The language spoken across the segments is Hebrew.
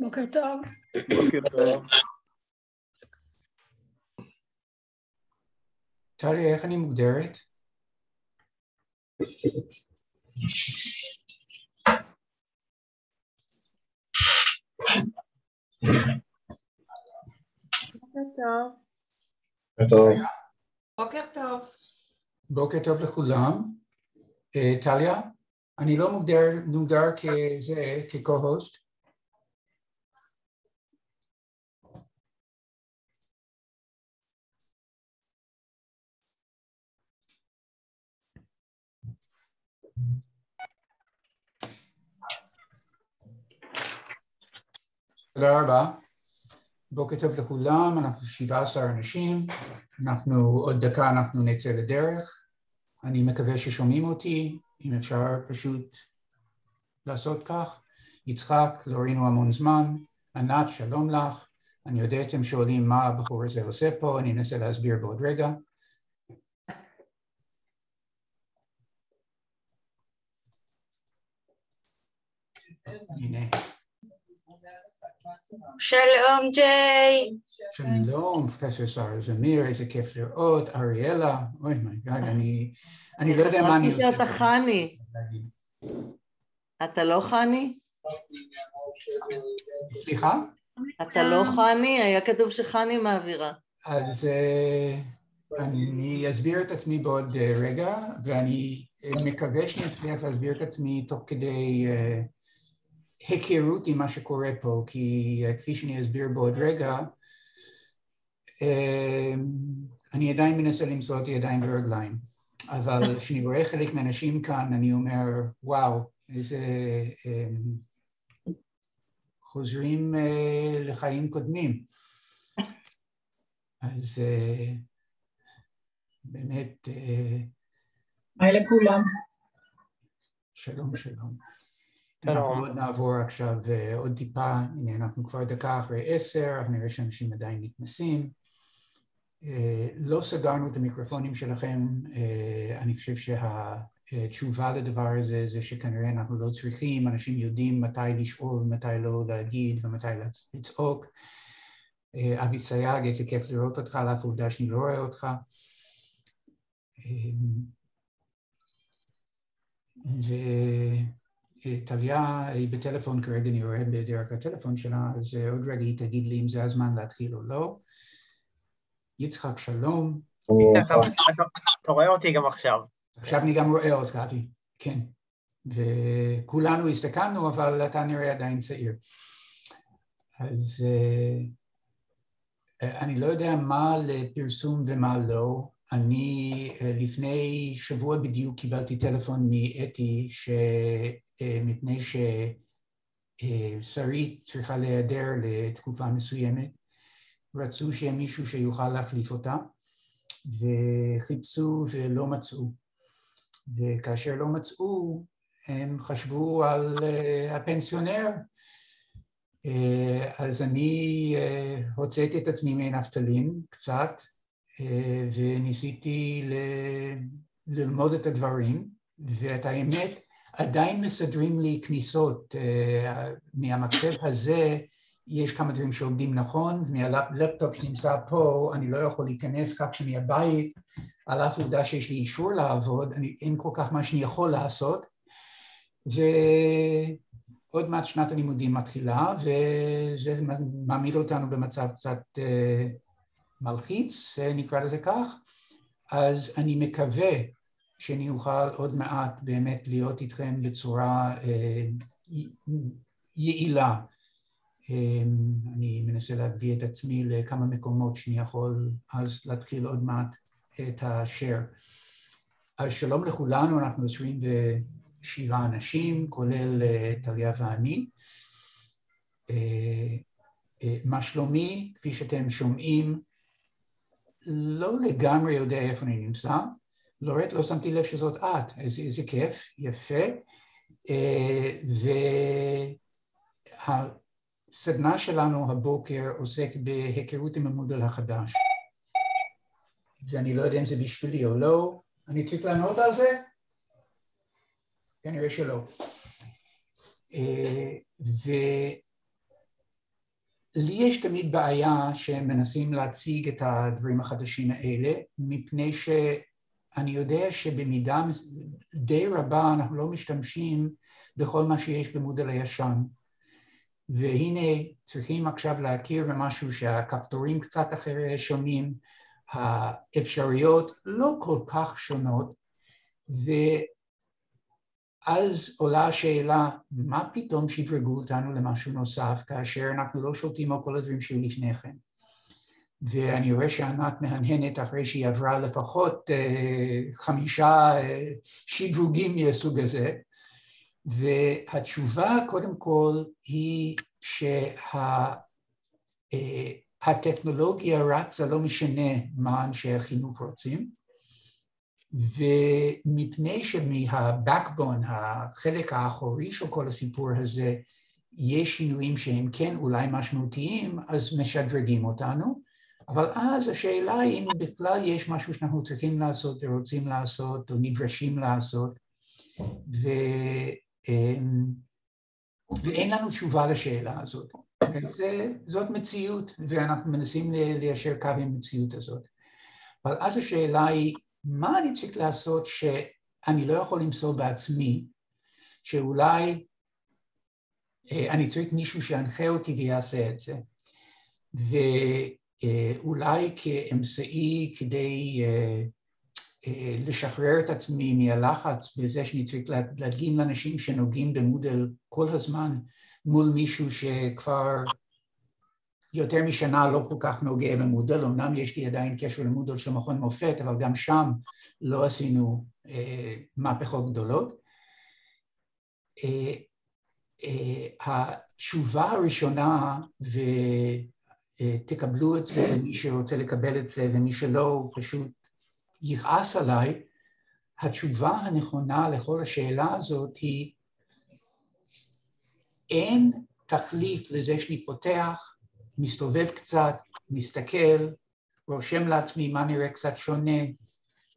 בוקר טוב. בוקר טוב. טליה, איך אני מוגדרת? בוקר טוב. בוקר טוב. בוקר טוב לכולם. אה, טליה, אני לא מוגדר, מוגדר כזה, כ-co-host. תודה רבה. בוקר טוב לכולם, אנחנו 17 אנשים, אנחנו עוד דקה אנחנו נצא לדרך. אני מקווה ששומעים אותי, אם אפשר פשוט לעשות כך. יצחק, לא ראינו המון זמן. ענת, שלום לך. אני יודע שאתם שואלים מה הבחור הזה עושה פה, אני אנסה להסביר בעוד רגע. הנה. שלום ג'יי. שלום, פרופסור שרה זמיר, איזה כיף לראות, אריאלה, Oh my God, אני, אני לא יודע מה אני עושה. שאתה חני. אתה לא חני? סליחה? אתה לא חני? היה כתוב שחני מעבירה. אז אה, אני אסביר את עצמי בעוד אה, רגע, ואני אה, מקווה שאני אצליח להסביר את עצמי תוך כדי היכרות עם מה שקורה פה, כי כפי שאני אסביר בעוד רגע, אה, אני עדיין מנסה למצוא אותי ידיים ורגליים, אבל כשאני רואה חלק מהאנשים כאן, אני אומר, וואו, איזה... אה, חוזרים אה, לחיים קודמים. אז אה, באמת, אה, היי לכולם. שלום שלום. שלום. אנחנו עוד נעבור עכשיו אה, עוד טיפה, הנה אנחנו כבר דקה אחרי עשר, אבל נראה שאנשים עדיין נכנסים. אה, לא סגרנו את המיקרופונים שלכם, אה, אני חושב שהתשובה לדבר הזה זה שכנראה אנחנו לא צריכים, אנשים יודעים מתי לשאול ומתי לא להגיד ומתי לצ- לצעוק. אבי סייג, איזה כיף לראות אותך, על אף העובדה שאני לא רואה אותך. אה, וטליה היא בטלפון כרגע, אני רואה בדרך הטלפון שלה, אז אה, עוד רגע היא תגיד לי אם זה הזמן להתחיל או לא. יצחק, שלום. אתה אתה- רואה אותי גם עכשיו. עכשיו אני גם רואה אותך, אבי, כן. וכולנו הסתכלנו, אבל אתה נראה עדיין צעיר. אז אה, אה, אני לא יודע מה לפרסום ומה לא. אני אה, לפני שבוע בדיוק קיבלתי טלפון מאתי שמפני ששרית צריכה להיעדר לתקופה מסוימת, רצו שיהיה מישהו שיוכל להחליף אותה, וחיפשו ולא מצאו. וכאשר לא מצאו, הם חשבו על uh, הפנסיונר. אז אני הוצאתי את עצמי מנפתלין קצת, וניסיתי ללמוד את הדברים, ואת האמת, עדיין מסדרים לי כניסות. Uh, מהמחשב הזה יש כמה דברים שעובדים נכון, מהלפטופ שנמצא פה אני לא יכול להיכנס כך שאני הבית, על אף עובדה שיש לי אישור לעבוד, אני, אין כל כך מה שאני יכול לעשות, ועוד מעט שנת הלימודים מתחילה, וזה מעמיד אותנו במצב קצת אה, מלחיץ, אה, נקרא לזה כך, אז אני מקווה שאני אוכל עוד מעט באמת להיות איתכם בצורה אה, יעילה. אה, אני מנסה להביא את עצמי לכמה מקומות שאני יכול אז להתחיל עוד מעט את ה-share. אז שלום לכולנו, אנחנו 27 אנשים, כולל אה, טליה ואני. אה, מה שלומי, כפי שאתם שומעים, לא לגמרי יודע איפה אני נמצא. לורט, לא שמתי לב שזאת את, איזה, איזה כיף, יפה. אה, והסדנה שלנו הבוקר עוסק בהיכרות עם המודל החדש. ואני לא יודע אם זה בשבילי או לא. אני צריך לענות על זה? כנראה שלא. אה, לי יש תמיד בעיה שמנסים להציג את הדברים החדשים האלה, מפני שאני יודע שבמידה די רבה אנחנו לא משתמשים בכל מה שיש במודל הישן. והנה צריכים עכשיו להכיר במשהו שהכפתורים קצת אחרי שונים, האפשרויות לא כל כך שונות, ואז עולה השאלה, מה פתאום שדרגו אותנו למשהו נוסף כאשר אנחנו לא שולטים על כל הדברים שהיו לפני כן? ואני רואה שענת מהנהנת אחרי שהיא עברה לפחות uh, חמישה uh, שדרוגים מהסוג הזה, והתשובה קודם כל היא שהטכנולוגיה שה, רצה לא משנה מה אנשי החינוך רוצים, ומפני שמהבקבון, החלק האחורי של כל הסיפור הזה, יש שינויים שהם כן אולי משמעותיים, אז משדרגים אותנו, אבל אז השאלה היא אם בכלל יש משהו שאנחנו צריכים לעשות ורוצים לעשות או נדרשים לעשות, ו... אמ, ואין לנו תשובה לשאלה הזאת. זה, זאת מציאות, ואנחנו מנסים ליישר קו עם המציאות הזאת. אבל אז השאלה היא, מה אני צריך לעשות שאני לא יכול למסור בעצמי, שאולי אה, אני צריך מישהו שינחה אותי ויעשה את זה, ואולי כאמצעי כדי אה, אה, לשחרר את עצמי מהלחץ בזה שאני צריך להדגים לאנשים שנוגעים במודל כל הזמן מול מישהו שכבר יותר משנה לא כל כך נוגע במודל, אמנם יש לי עדיין קשר למודל של מכון מופת, אבל גם שם לא עשינו אה, מהפכות גדולות. אה, אה, התשובה הראשונה, ותקבלו את זה, מי שרוצה לקבל את זה ומי שלא, פשוט יכעס עליי, התשובה הנכונה לכל השאלה הזאת היא אין תחליף לזה שאני פותח, מסתובב קצת, מסתכל, רושם לעצמי מה נראה קצת שונה,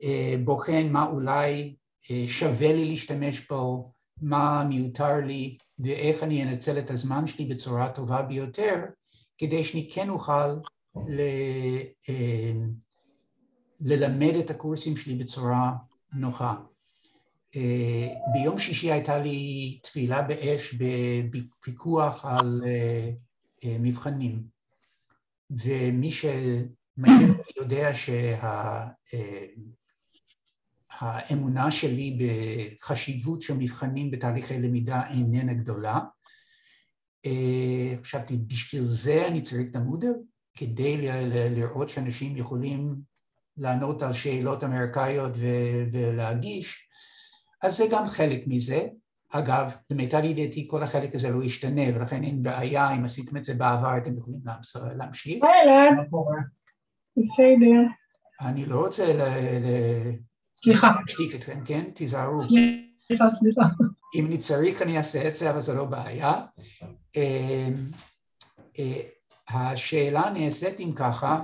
אה, בוחן מה אולי אה, שווה לי להשתמש בו, מה מיותר לי ואיך אני אנצל את הזמן שלי בצורה הטובה ביותר, כדי שאני כן אוכל ל... אה, ללמד את הקורסים שלי בצורה נוחה. אה, ביום שישי הייתה לי תפילה באש בפיקוח על אה, מבחנים, ומי שמכיר יודע שהאמונה שלי בחשיבות של מבחנים בתהליכי למידה איננה גדולה. חשבתי, בשביל זה אני צריך את המודל? כדי לראות שאנשים יכולים לענות על שאלות אמריקאיות ולהגיש, אז זה גם חלק מזה. אגב, למיטב ידיעתי כל החלק הזה לא ישתנה, ולכן אין בעיה, אם עשיתם את זה בעבר אתם יכולים להמשיך. היי אלעד, בסדר. אני לא רוצה סליחה. להשתיק אתכם, כן? תיזהרו. סליחה, סליחה. אם אני צריך אני אעשה את זה, אבל זה לא בעיה. אה, אה, השאלה נעשית אם ככה,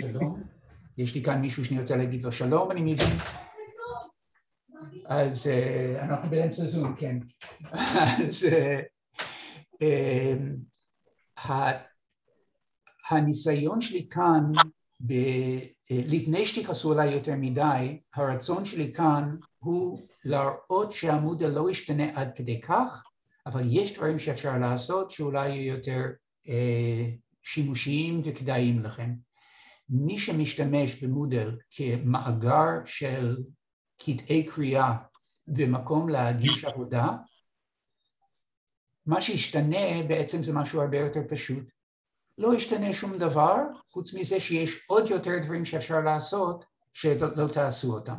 שלום. יש לי כאן מישהו שאני רוצה להגיד לו שלום, אני מבין. אז uh, אנחנו באמצע זום, כן. אז הניסיון שלי כאן, לפני שתכעסו עליי יותר מדי, הרצון שלי כאן הוא להראות שהמודל לא ישתנה עד כדי כך, אבל יש דברים שאפשר לעשות שאולי יהיו יותר uh, שימושיים וכדאיים לכם. מי שמשתמש במודל כמאגר של קטעי קריאה ומקום להגיש עבודה, מה שישתנה בעצם זה משהו הרבה יותר פשוט. לא ישתנה שום דבר, חוץ מזה שיש עוד יותר דברים שאפשר לעשות שלא לא תעשו אותם.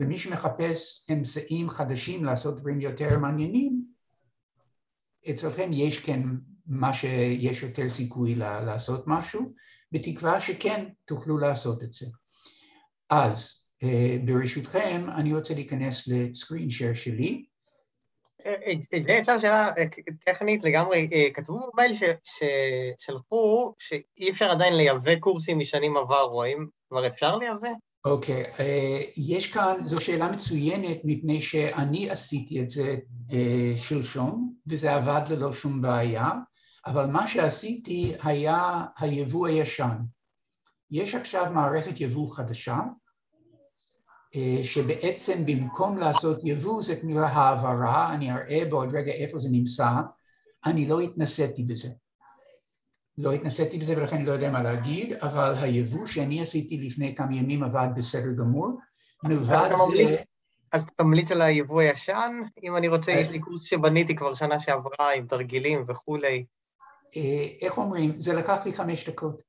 ומי שמחפש אמצעים חדשים לעשות דברים יותר מעניינים, אצלכם יש כן מה שיש יותר סיכוי לעשות משהו, בתקווה שכן תוכלו לעשות את זה. אז אה, ברשותכם אני רוצה להיכנס לסקרין שייר שלי. אה, אה, זה אפשר שאלה טכנית לגמרי, כתבו במייל ששלחו שאי אפשר עדיין לייבא קורסים משנים עברו, האם כבר אפשר לייבא? אוקיי, okay, יש כאן, זו שאלה מצוינת מפני שאני עשיתי את זה שלשום וזה עבד ללא שום בעיה אבל מה שעשיתי היה היבוא הישן. יש עכשיו מערכת יבוא חדשה, אה, שבעצם במקום לעשות יבוא זה נראה העברה, אני אראה בעוד רגע איפה זה נמצא, אני לא התנסיתי בזה. לא התנסיתי בזה ולכן לא יודע מה להגיד, אבל היבוא שאני עשיתי לפני כמה ימים עבד בסדר גמור. מלבד זה... אז תמליץ על היבוא הישן? אם אני רוצה, יש לי קורס שבניתי כבר שנה שעברה עם תרגילים וכולי. אה, איך אומרים? זה לקח לי חמש דקות.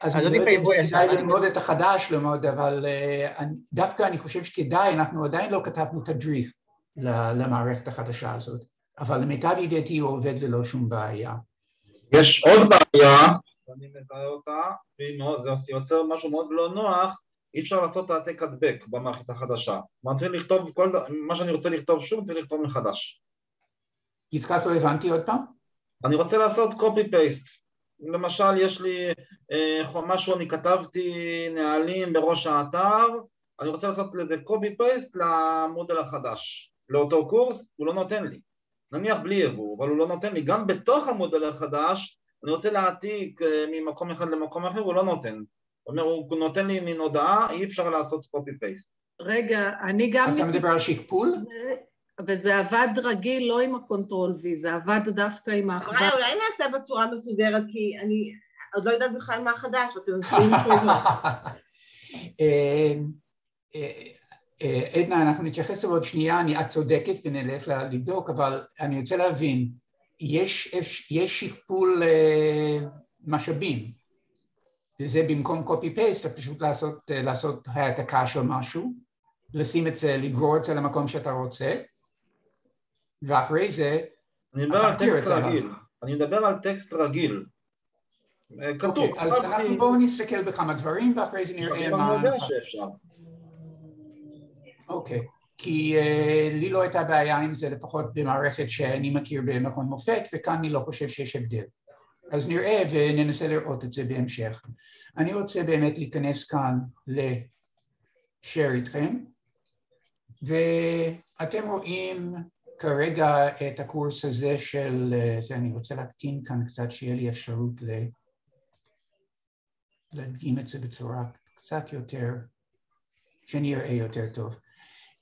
אז אני לא יודע אם כדאי ללמוד את החדש ללמוד, אבל uh, דווקא אני חושב שכדאי, אנחנו עדיין לא כתבנו תדריך למערכת החדשה הזאת, אבל למיטב ידיעתי הוא עובד ללא שום בעיה. יש עוד בעיה, אני מזהה אותה, זה יוצר משהו מאוד לא נוח, אי אפשר לעשות העתק הדבק במערכת החדשה. מה צריך לכתוב, כל, מה שאני רוצה לכתוב שוב, צריך לכתוב מחדש. יצחק, לא הבנתי עוד פעם? אני רוצה לעשות copy paste. למשל, יש לי אה, משהו, אני כתבתי נהלים בראש האתר, אני רוצה לעשות לזה copy paste למודל החדש. לאותו קורס, הוא לא נותן לי. נניח בלי יבוא, אבל הוא לא נותן לי. גם בתוך המודל החדש, אני רוצה להעתיק אה, ממקום אחד למקום אחר, הוא לא נותן. זאת אומרת, הוא נותן לי מין הודעה, אי אפשר לעשות copy paste. רגע, אני גם... אתה מדבר על שכפול? וזה עבד רגיל, לא עם ה Control V, זה עבד דווקא עם העכבר. אולי נעשה בצורה מסודרת, כי אני עוד לא יודעת בכלל מה חדש, ואתם מבינים עדנה, אנחנו נתייחס לעוד שנייה, אני, את צודקת ונלך לבדוק, אבל אני רוצה להבין, יש, יש, שכפול אה, משאבים, וזה במקום copy-paste, פשוט לעשות, uh, לעשות העתקה של משהו, לשים את זה, לגרור את זה למקום שאתה רוצה, ואחרי זה... אני מדבר על טקסט רגיל, אני מדבר על טקסט רגיל. כתוב. אוקיי, אז אנחנו בואו נסתכל בכמה דברים ואחרי זה נראה מה... אני יודע שאפשר. אוקיי, כי uh, לי לא הייתה בעיה עם זה לפחות במערכת שאני מכיר במכון מופת וכאן אני לא חושב שיש הבדל. אז נראה וננסה לראות את זה בהמשך. אני רוצה באמת להיכנס כאן ל-share איתכם ואתם רואים כרגע את הקורס הזה של, זה אני רוצה להקטין כאן קצת שיהיה לי אפשרות להדגים את זה בצורה קצת יותר, שאני אראה יותר טוב.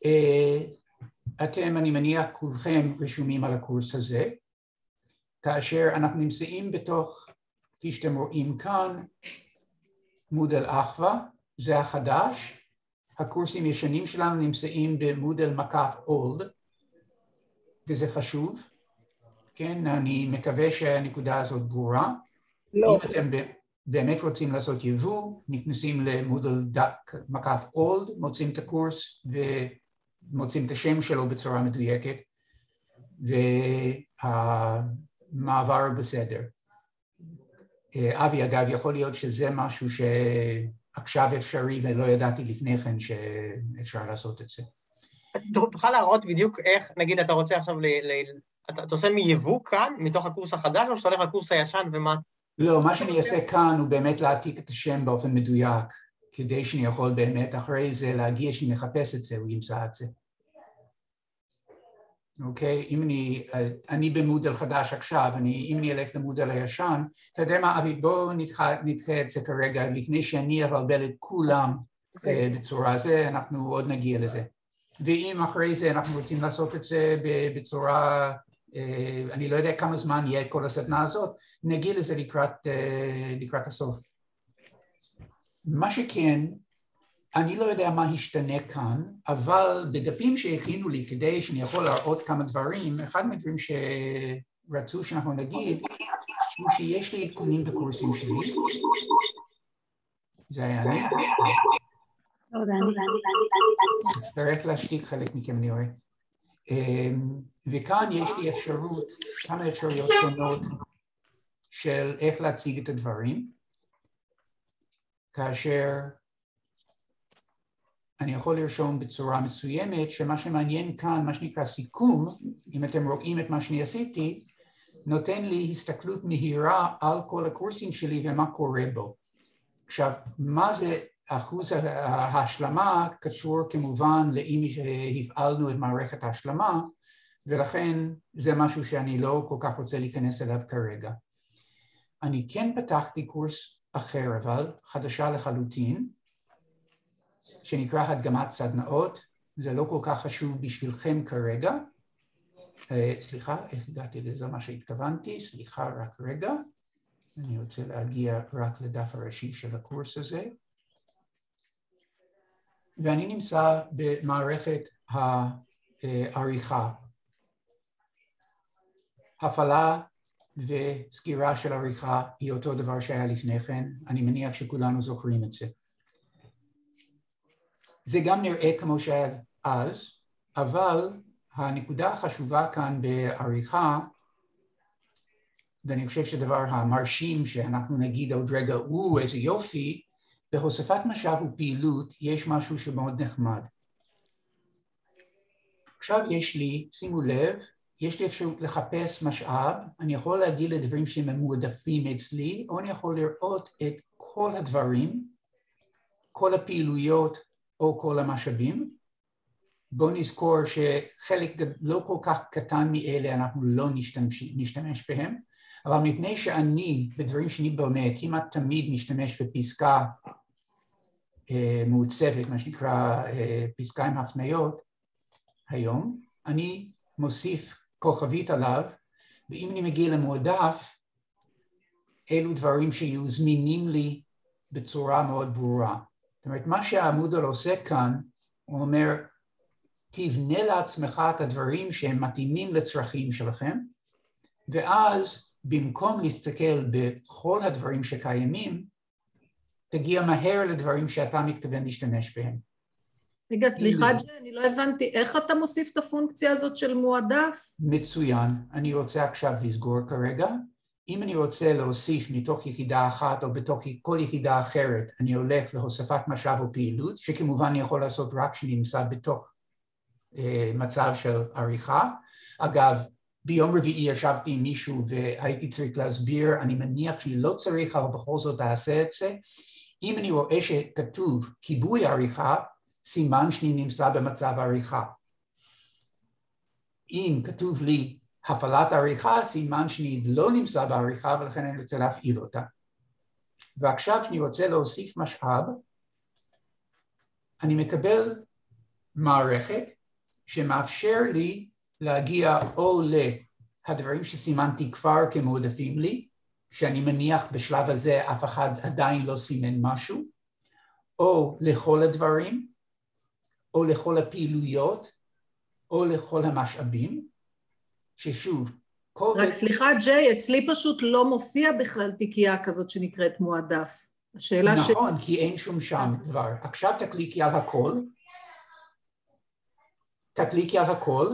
אה, אתם, אני מניח, כולכם רשומים על הקורס הזה, כאשר אנחנו נמצאים בתוך, כפי שאתם רואים כאן, מודל אחווה, זה החדש, הקורסים הישנים שלנו נמצאים במודל מקף אולד, וזה חשוב, כן, אני מקווה שהנקודה הזאת ברורה. לא. אם אתם באמת רוצים לעשות יבוא, נכנסים למודל דק מקף אולד, מוצאים את הקורס ומוצאים את השם שלו בצורה מדויקת, והמעבר בסדר. אה, אבי, אגב, יכול להיות שזה משהו שעכשיו אפשרי ולא ידעתי לפני כן שאפשר לעשות את זה. תוכל להראות בדיוק איך, נגיד אתה רוצה עכשיו, ל, ל, אתה, אתה עושה מיבוא כאן, מתוך הקורס החדש, או שאתה הולך לקורס הישן ומה? לא, מה שאני אעשה כאן הוא באמת להעתיק את השם באופן מדויק, כדי שאני יכול באמת אחרי זה להגיע שאני מחפש את זה, הוא ימצא את זה. אוקיי? אם אני, אני במודל חדש עכשיו, אני, אם אני אלך למודל הישן, אתה יודע מה, אבי, בואו נדחה, נדחה את זה כרגע, לפני שאני אבלבל את כולם okay. אוקיי. אה, בצורה זה, אנחנו עוד נגיע לזה. ואם אחרי זה אנחנו רוצים לעשות את זה בצורה, אה, אני לא יודע כמה זמן יהיה כל הסדנה הזאת, נגיע לזה לקראת, אה, לקראת הסוף. מה שכן, אני לא יודע מה השתנה כאן, אבל בדפים שהכינו לי כדי שאני יכול להראות כמה דברים, אחד מהדברים שרצו שאנחנו נגיד הוא שיש לי עדכונים בקורסים שלי, זה היה אני. אצטרך להשתיק חלק מכם, אני רואה. אמ, וכאן יש לי אפשרות, כמה אפשרויות שונות של איך להציג את הדברים, כאשר אני יכול לרשום בצורה מסוימת שמה שמעניין כאן, מה שנקרא סיכום, אם אתם רואים את מה שאני עשיתי, נותן לי הסתכלות מהירה על כל הקורסים שלי ומה קורה בו. עכשיו, מה זה אחוז ההשלמה קשור כמובן לאם הפעלנו את מערכת ההשלמה, ולכן זה משהו שאני לא כל כך רוצה להיכנס אליו כרגע. אני כן פתחתי קורס אחר אבל, חדשה לחלוטין, שנקרא הדגמת סדנאות, זה לא כל כך חשוב בשבילכם כרגע. אה, סליחה, איך הגעתי לזה מה שהתכוונתי? סליחה, רק רגע. אני רוצה להגיע רק לדף הראשי של הקורס הזה. ואני נמצא במערכת העריכה. הפעלה וסגירה של עריכה היא אותו דבר שהיה לפני כן, אני מניח שכולנו זוכרים את זה. זה גם נראה כמו שהיה אז, אבל הנקודה החשובה כאן בעריכה, ואני חושב שהדבר המרשים שאנחנו נגיד עוד רגע, או איזה יופי, בהוספת משאב ופעילות יש משהו שמאוד נחמד. עכשיו יש לי, שימו לב, יש לי אפשרות לחפש משאב, אני יכול להגיד לדברים שהם מועדפים אצלי, או אני יכול לראות את כל הדברים, כל הפעילויות או כל המשאבים. בואו נזכור שחלק לא כל כך קטן מאלה אנחנו לא נשתמש, נשתמש בהם, אבל מפני שאני, בדברים שאני בונה, כמעט תמיד משתמש בפסקה אה, מעוצבת, מה שנקרא אה, פסקה עם הפניות, היום, אני מוסיף כוכבית עליו, ואם אני מגיע למועדף, אלו דברים שיהיו זמינים לי בצורה מאוד ברורה. זאת אומרת, מה שהמודל עושה כאן, הוא אומר, תבנה לעצמך את הדברים שהם מתאימים לצרכים שלכם, ואז במקום להסתכל בכל הדברים שקיימים, תגיע מהר לדברים שאתה מתכוון להשתמש בהם. רגע, סליחה, ג'י, אני לא הבנתי, איך אתה מוסיף את הפונקציה הזאת של מועדף? מצוין. אני רוצה עכשיו לסגור כרגע. אם אני רוצה להוסיף מתוך יחידה אחת או בתוך כל יחידה אחרת, אני הולך להוספת משאב או פעילות, שכמובן אני יכול לעשות רק כשאני נמצא בתוך אה, מצב של עריכה. אגב, ביום רביעי ישבתי עם מישהו והייתי צריך להסביר, אני מניח שאני לא צריך, אבל בכל זאת אעשה את זה. אם אני רואה שכתוב כיבוי עריכה, סימן שאני נמצא במצב עריכה. אם כתוב לי הפעלת עריכה, סימן שאני לא נמצא בעריכה ולכן אני רוצה להפעיל אותה. ועכשיו כשאני רוצה להוסיף משאב, אני מקבל מערכת שמאפשר לי להגיע או להדברים שסימנתי כבר כמועדפים לי, שאני מניח בשלב הזה אף אחד עדיין לא סימן משהו, או לכל הדברים, או לכל הפעילויות, או לכל המשאבים, ששוב, קובץ... רק סליחה, ג'יי, אצלי פשוט לא מופיע בכלל תיקייה כזאת שנקראת מועדף. השאלה נכון, ש... נכון, כי אין שום שם דבר. עכשיו תקליקי על הכל, תקליקי על הכל,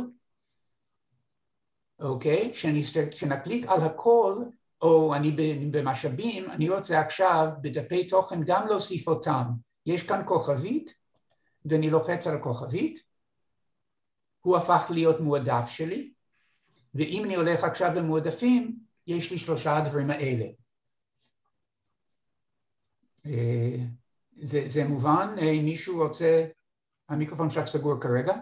אוקיי? כשנקליק על הכל, או אני במשאבים, אני רוצה עכשיו בדפי תוכן גם להוסיף אותם. יש כאן כוכבית, ואני לוחץ על הכוכבית, הוא הפך להיות מועדף שלי, ואם אני הולך עכשיו למועדפים, יש לי שלושה הדברים האלה. אה, זה, זה מובן? אה, אם מישהו רוצה, המיקרופון שלך סגור כרגע?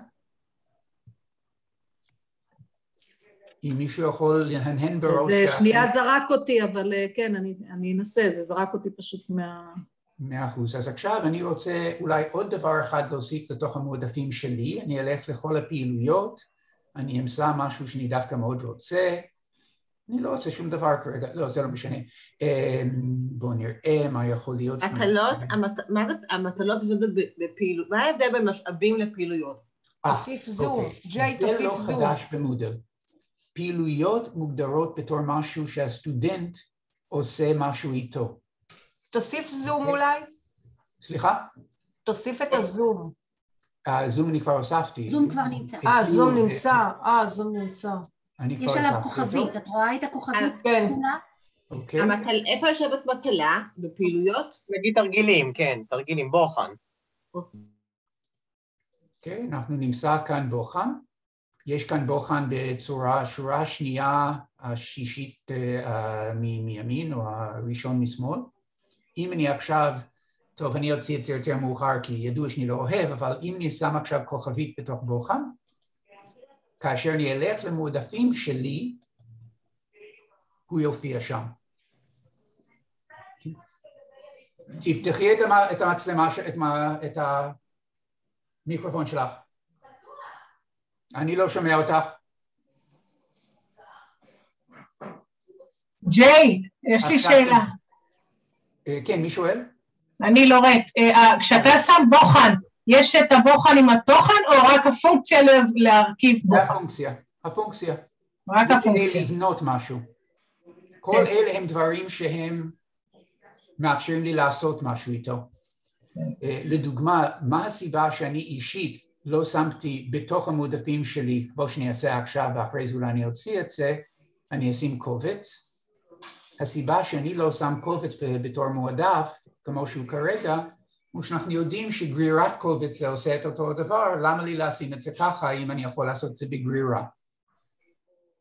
אם מישהו יכול להנהן בראש... זה שנייה זרק אותי, אבל אה, כן, אני, אני אנסה, זה זרק אותי פשוט מה... מאה אחוז. אז עכשיו אני רוצה אולי עוד דבר אחד להוסיף לתוך המועדפים שלי, אני אלך לכל הפעילויות, אני אמצא משהו שאני דווקא מאוד רוצה, אני לא רוצה שום דבר כרגע, לא, זה לא משנה. אמ, בואו נראה מה יכול להיות שם. מטלות, מה זה המטלות הזאת בפעילות? מה ההבדל בין משאבים לפעילויות? אה, תוסיף זום, אוקיי. ג'יי תוסיף זום. זה לא חדש במודל. פעילויות מוגדרות בתור משהו שהסטודנט עושה משהו איתו. תוסיף זום אולי. סליחה? תוסיף את הזום. הזום אני כבר הוספתי. זום כבר נמצא. אה, זום נמצא, אה, זום נמצא. אני כבר יש עליו כוכבית, את רואה את הכוכבית? כן. אוקיי. איפה יושבת מטלה? בפעילויות? נגיד תרגילים, כן, תרגילים, בוחן. אוקיי, אנחנו נמצא כאן בוחן. יש כאן בוחן בצורה, שורה שנייה, השישית uh, מימין או הראשון משמאל. אם אני עכשיו, טוב, אני אוציא את זה יותר מאוחר כי ידוע שאני לא אוהב, אבל אם אני שם עכשיו כוכבית בתוך בוחן, כאשר אני אלך למועדפים שלי, הוא יופיע שם. תפתחי את, המ, את המצלמה, את, את המיקרופון שלך. אני לא שומע אותך. ג'יי, יש לי שאלה. אה, כן, מי שואל? אני לורט. אה, כשאתה שם בוחן, יש את הבוחן עם התוכן או רק הפונקציה להרכיב בוחן? הפונקציה, הפונקציה. רק הפונקציה. כדי לבנות משהו. כל כן. אלה הם דברים שהם מאפשרים לי לעשות משהו איתו. אה, לדוגמה, מה הסיבה שאני אישית לא שמתי בתוך המועדפים שלי, כמו שאני אעשה עכשיו ואחרי זה אולי אני אוציא את זה, אני אשים קובץ. הסיבה שאני לא שם קובץ בתור מועדף, כמו שהוא כרגע, הוא שאנחנו יודעים שגרירת קובץ זה עושה את אותו הדבר, למה לי לשים את זה ככה אם אני יכול לעשות את זה בגרירה?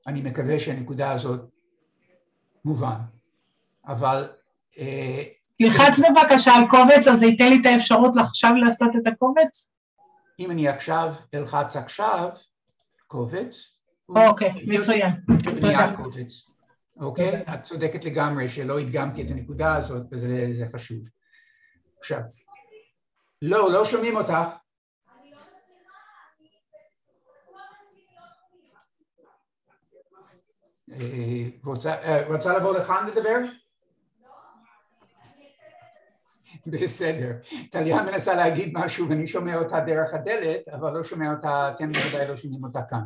אני מקווה שהנקודה הזאת מובן, אבל... אה, תלחץ בבקשה על קובץ, אז זה ייתן לי את האפשרות עכשיו לעשות את הקובץ? אם אני עכשיו אלחץ עכשיו, קובץ. אוקיי, מצוין. בניית קובץ. אוקיי? את צודקת לגמרי שלא הדגמתי את הנקודה הזאת, וזה חשוב. עכשיו, לא, לא שומעים אותך. אה, רוצה לבוא לכאן לדבר? בסדר. טליה מנסה להגיד משהו ואני שומע אותה דרך הדלת, אבל לא שומע אותה, אתם בוודאי לא שומעים אותה כאן.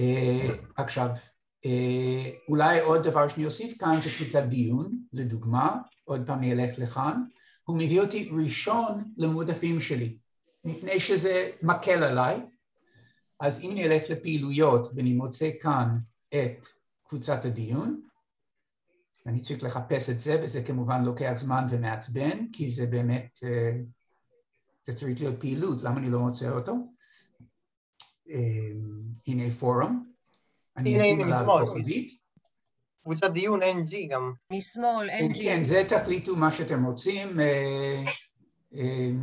אה, עכשיו, אה, אולי עוד דבר שאני אוסיף כאן זה קבוצת דיון, לדוגמה, עוד פעם אני אלך לכאן, הוא מביא אותי ראשון למועדפים שלי, מפני שזה מקל עליי, אז אם אני אלך לפעילויות ואני מוצא כאן את קבוצת הדיון, אני צריך לחפש את זה, וזה כמובן לוקח זמן ומעצבן, כי זה באמת, אה, זה צריך להיות פעילות, למה אני לא מוצא אותו? אה, הנה פורום, אני אשים עליו כוכבית. קבוצת דיון NG גם. משמאל, NG. כן, זה תחליטו מה שאתם רוצים. אה,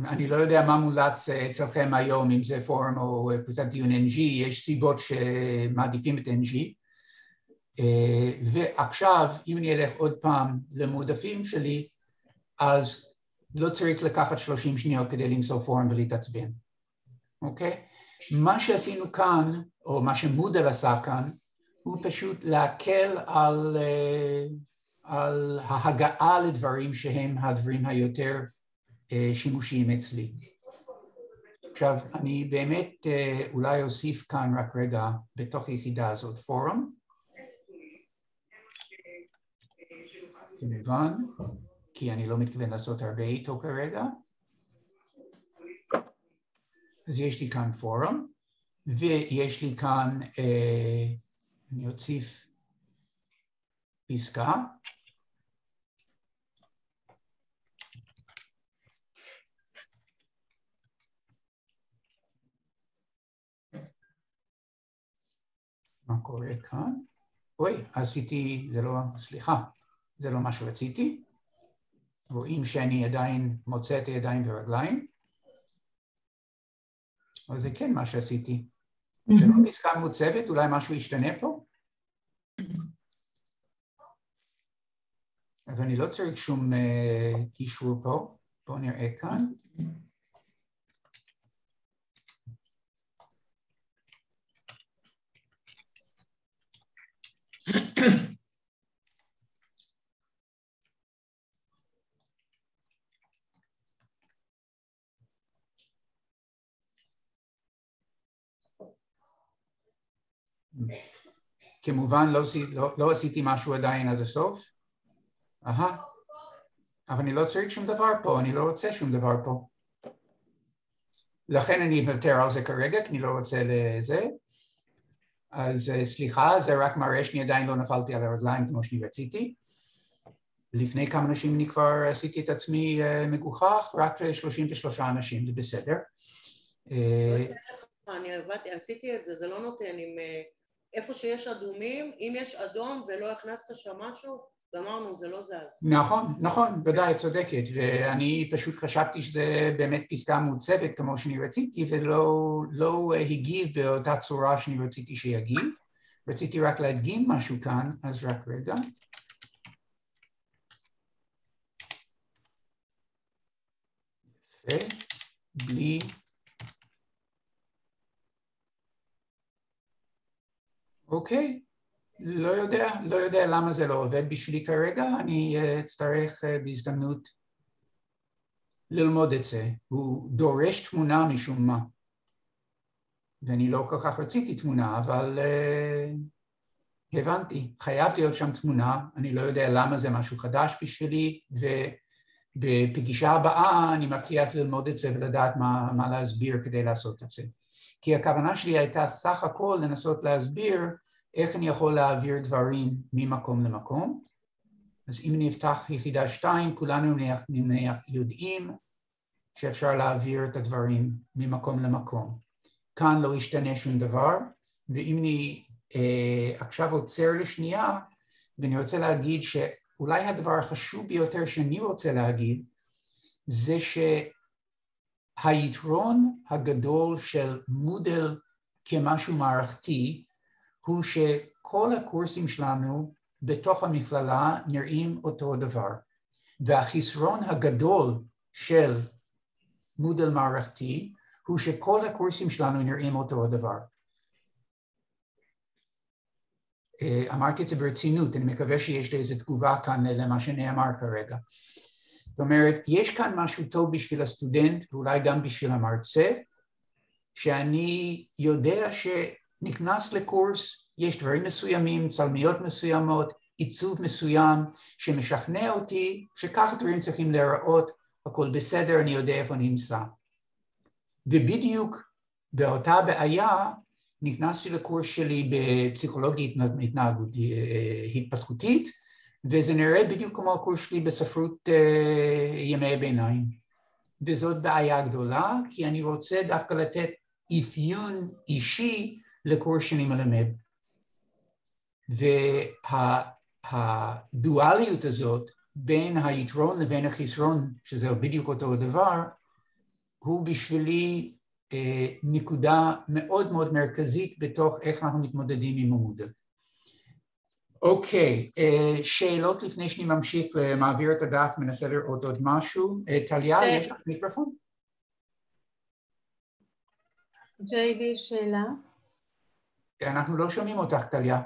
אני לא יודע מה מולץ אצלכם היום, אם זה פורום או קבוצת דיון NG, יש סיבות שמעדיפים את NG. אה, ועכשיו, אם אני אלך עוד פעם למועדפים שלי, אז לא צריך לקחת 30 שניות כדי למצוא פורום ולהתעצבן, אוקיי? מה שעשינו כאן, או מה שמודל עשה כאן, הוא פשוט להקל על, אה, על ההגעה לדברים שהם הדברים היותר אה, שימושיים אצלי. עכשיו, אני באמת אולי אוסיף כאן רק רגע בתוך היחידה הזאת פורום. כמובן, כי אני לא מתכוון לעשות הרבה איתו כרגע. אז יש לי כאן פורום, ויש לי כאן, אה, אני אוסיף פסקה. מה קורה כאן? אוי, עשיתי, זה לא, סליחה, זה לא מה שרציתי. רואים שאני עדיין מוצא את הידיים ורגליים. אבל זה כן מה שעשיתי. זה לא פסקה מוצבת, אולי משהו ישתנה פה? אז אני לא צריך שום קישור פה. בואו נראה כאן. כמובן לא, לא, לא עשיתי משהו עדיין עד הסוף. אהה. אבל אני לא צריך שום דבר פה, אני לא רוצה שום דבר פה. לכן אני אוותר על זה כרגע, כי אני לא רוצה לזה. אז אה, סליחה, זה רק מראה שאני עדיין לא נפלתי על הרגליים כמו שאני רציתי. לפני כמה אנשים אני כבר עשיתי את עצמי אה, מגוחך, רק 33 אנשים, זה בסדר. אה, אני עשיתי את זה, זה לא נותן עם... איפה שיש אדומים, אם יש אדום ולא הכנסת שם משהו, גמרנו, זה לא זז. נכון, נכון, ודאי, את צודקת, ואני פשוט חשבתי שזה באמת פסקה מעוצבת כמו שאני רציתי, ולא לא הגיב באותה צורה שאני רציתי שיגיב. רציתי רק להדגים משהו כאן, אז רק רגע. יפה, בלי... אוקיי, לא יודע, לא יודע למה זה לא עובד בשבילי כרגע, אני אה, אצטרך אה, בהזדמנות ללמוד את זה. הוא דורש תמונה משום מה. ואני לא כל כך רציתי תמונה, אבל uh, הבנתי, חייב להיות שם תמונה, אני לא יודע למה זה משהו חדש בשבילי, ובפגישה הבאה אני מבטיח ללמוד את זה ולדעת מה, מה להסביר כדי לעשות את זה. כי הכוונה שלי הייתה סך הכל לנסות להסביר איך אני יכול להעביר דברים ממקום למקום. אז אם נפתח יחידה שתיים, כולנו נניח, נניח יודעים שאפשר להעביר את הדברים ממקום למקום. כאן לא ישתנה שום דבר, ואם אני אה, עכשיו עוצר לשנייה, ואני רוצה להגיד שאולי הדבר החשוב ביותר שאני רוצה להגיד, זה שהיתרון הגדול של מודל כמשהו מערכתי, הוא שכל הקורסים שלנו בתוך המכללה נראים אותו דבר. והחיסרון הגדול של מודל מערכתי הוא שכל הקורסים שלנו נראים אותו הדבר. אה, אמרתי את זה ברצינות, אני מקווה שיש לי איזו תגובה כאן למה שנאמר כרגע. זאת אומרת, יש כאן משהו טוב בשביל הסטודנט ואולי גם בשביל המרצה, שאני יודע שנכנס לקורס, יש דברים מסוימים, צלמיות מסוימות, עיצוב מסוים שמשכנע אותי שככה דברים צריכים להיראות, הכל בסדר, אני יודע איפה נמצא. ובדיוק באותה בעיה נכנסתי לקורס שלי בפסיכולוגיה התנהגות אה, התפתחותית, וזה נראה בדיוק כמו הקורס שלי בספרות אה, ימי ביניים. וזאת בעיה גדולה, כי אני רוצה דווקא לתת אפיון אישי לקורס שאני מלמד. והדואליות הזאת בין היתרון לבין החסרון, שזה בדיוק אותו דבר, הוא בשבילי אה, נקודה מאוד מאוד מרכזית בתוך איך אנחנו מתמודדים עם המודל. אוקיי, אה, שאלות לפני שאני ממשיך ומעביר את הדף, מנסה לראות עוד משהו. אה, טליה. יש לך מיקרופון? ג'יידי, שאלה? אנחנו לא שומעים אותך, טליה.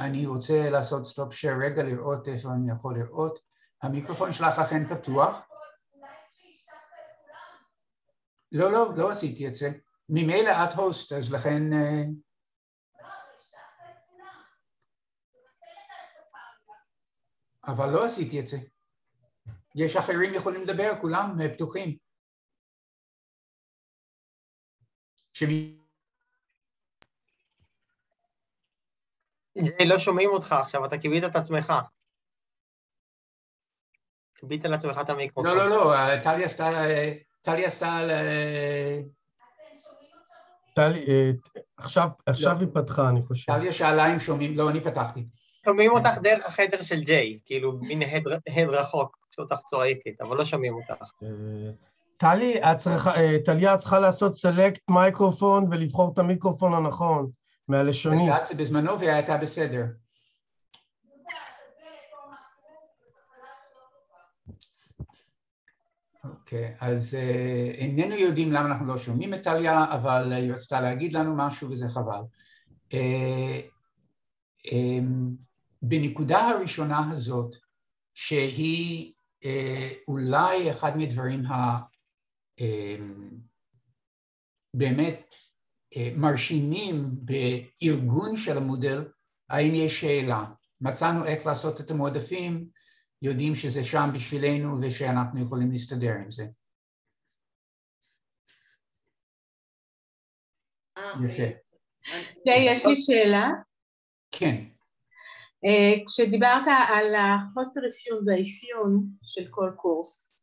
אני רוצה לעשות stop share רגע, לראות איפה אני יכול לראות. המיקרופון שלך אכן פתוח. לא, לא, לא עשיתי את זה. ממילא את הוסט, אז לכן... אה, אבל לא עשיתי את זה. יש אחרים יכולים לדבר, כולם אה, פתוחים. לא שומעים אותך עכשיו, אתה כיבית את עצמך. כיבית לעצמך את המיקרופון. לא, לא, לא, אה, טלי עשתה... אה, טלי עשתה... אה, טלי, אה, עכשיו עכשיו היא פתחה, אני חושב. טליה שאלה אם שומעים... לא, אני פתחתי. שומעים אותך דרך החדר של ג'יי, כאילו מין הד הד רחוק, שאותך צועקת, אבל לא שומעים אותך. טלי, אה, טליה, את צריכה לעשות select microphone ולבחור את המיקרופון הנכון מהלשוני. בזמנו והיא הייתה בסדר. אוקיי, אז אה, איננו יודעים למה אנחנו לא שומעים את טליה, אבל היא רצתה להגיד לנו משהו וזה חבל. אה, אה, בנקודה הראשונה הזאת, שהיא אה, אולי אחד מהדברים ה... אה, באמת אה, מרשימים בארגון של המודל, האם יש שאלה? מצאנו איך לעשות את המועדפים, יודעים שזה שם בשבילנו ושאנחנו יכולים להסתדר עם זה. יפה. ג'יי, יש לי שאלה. כן. אה, כשדיברת על החוסר אפיון והאפיון של כל קורס, אה,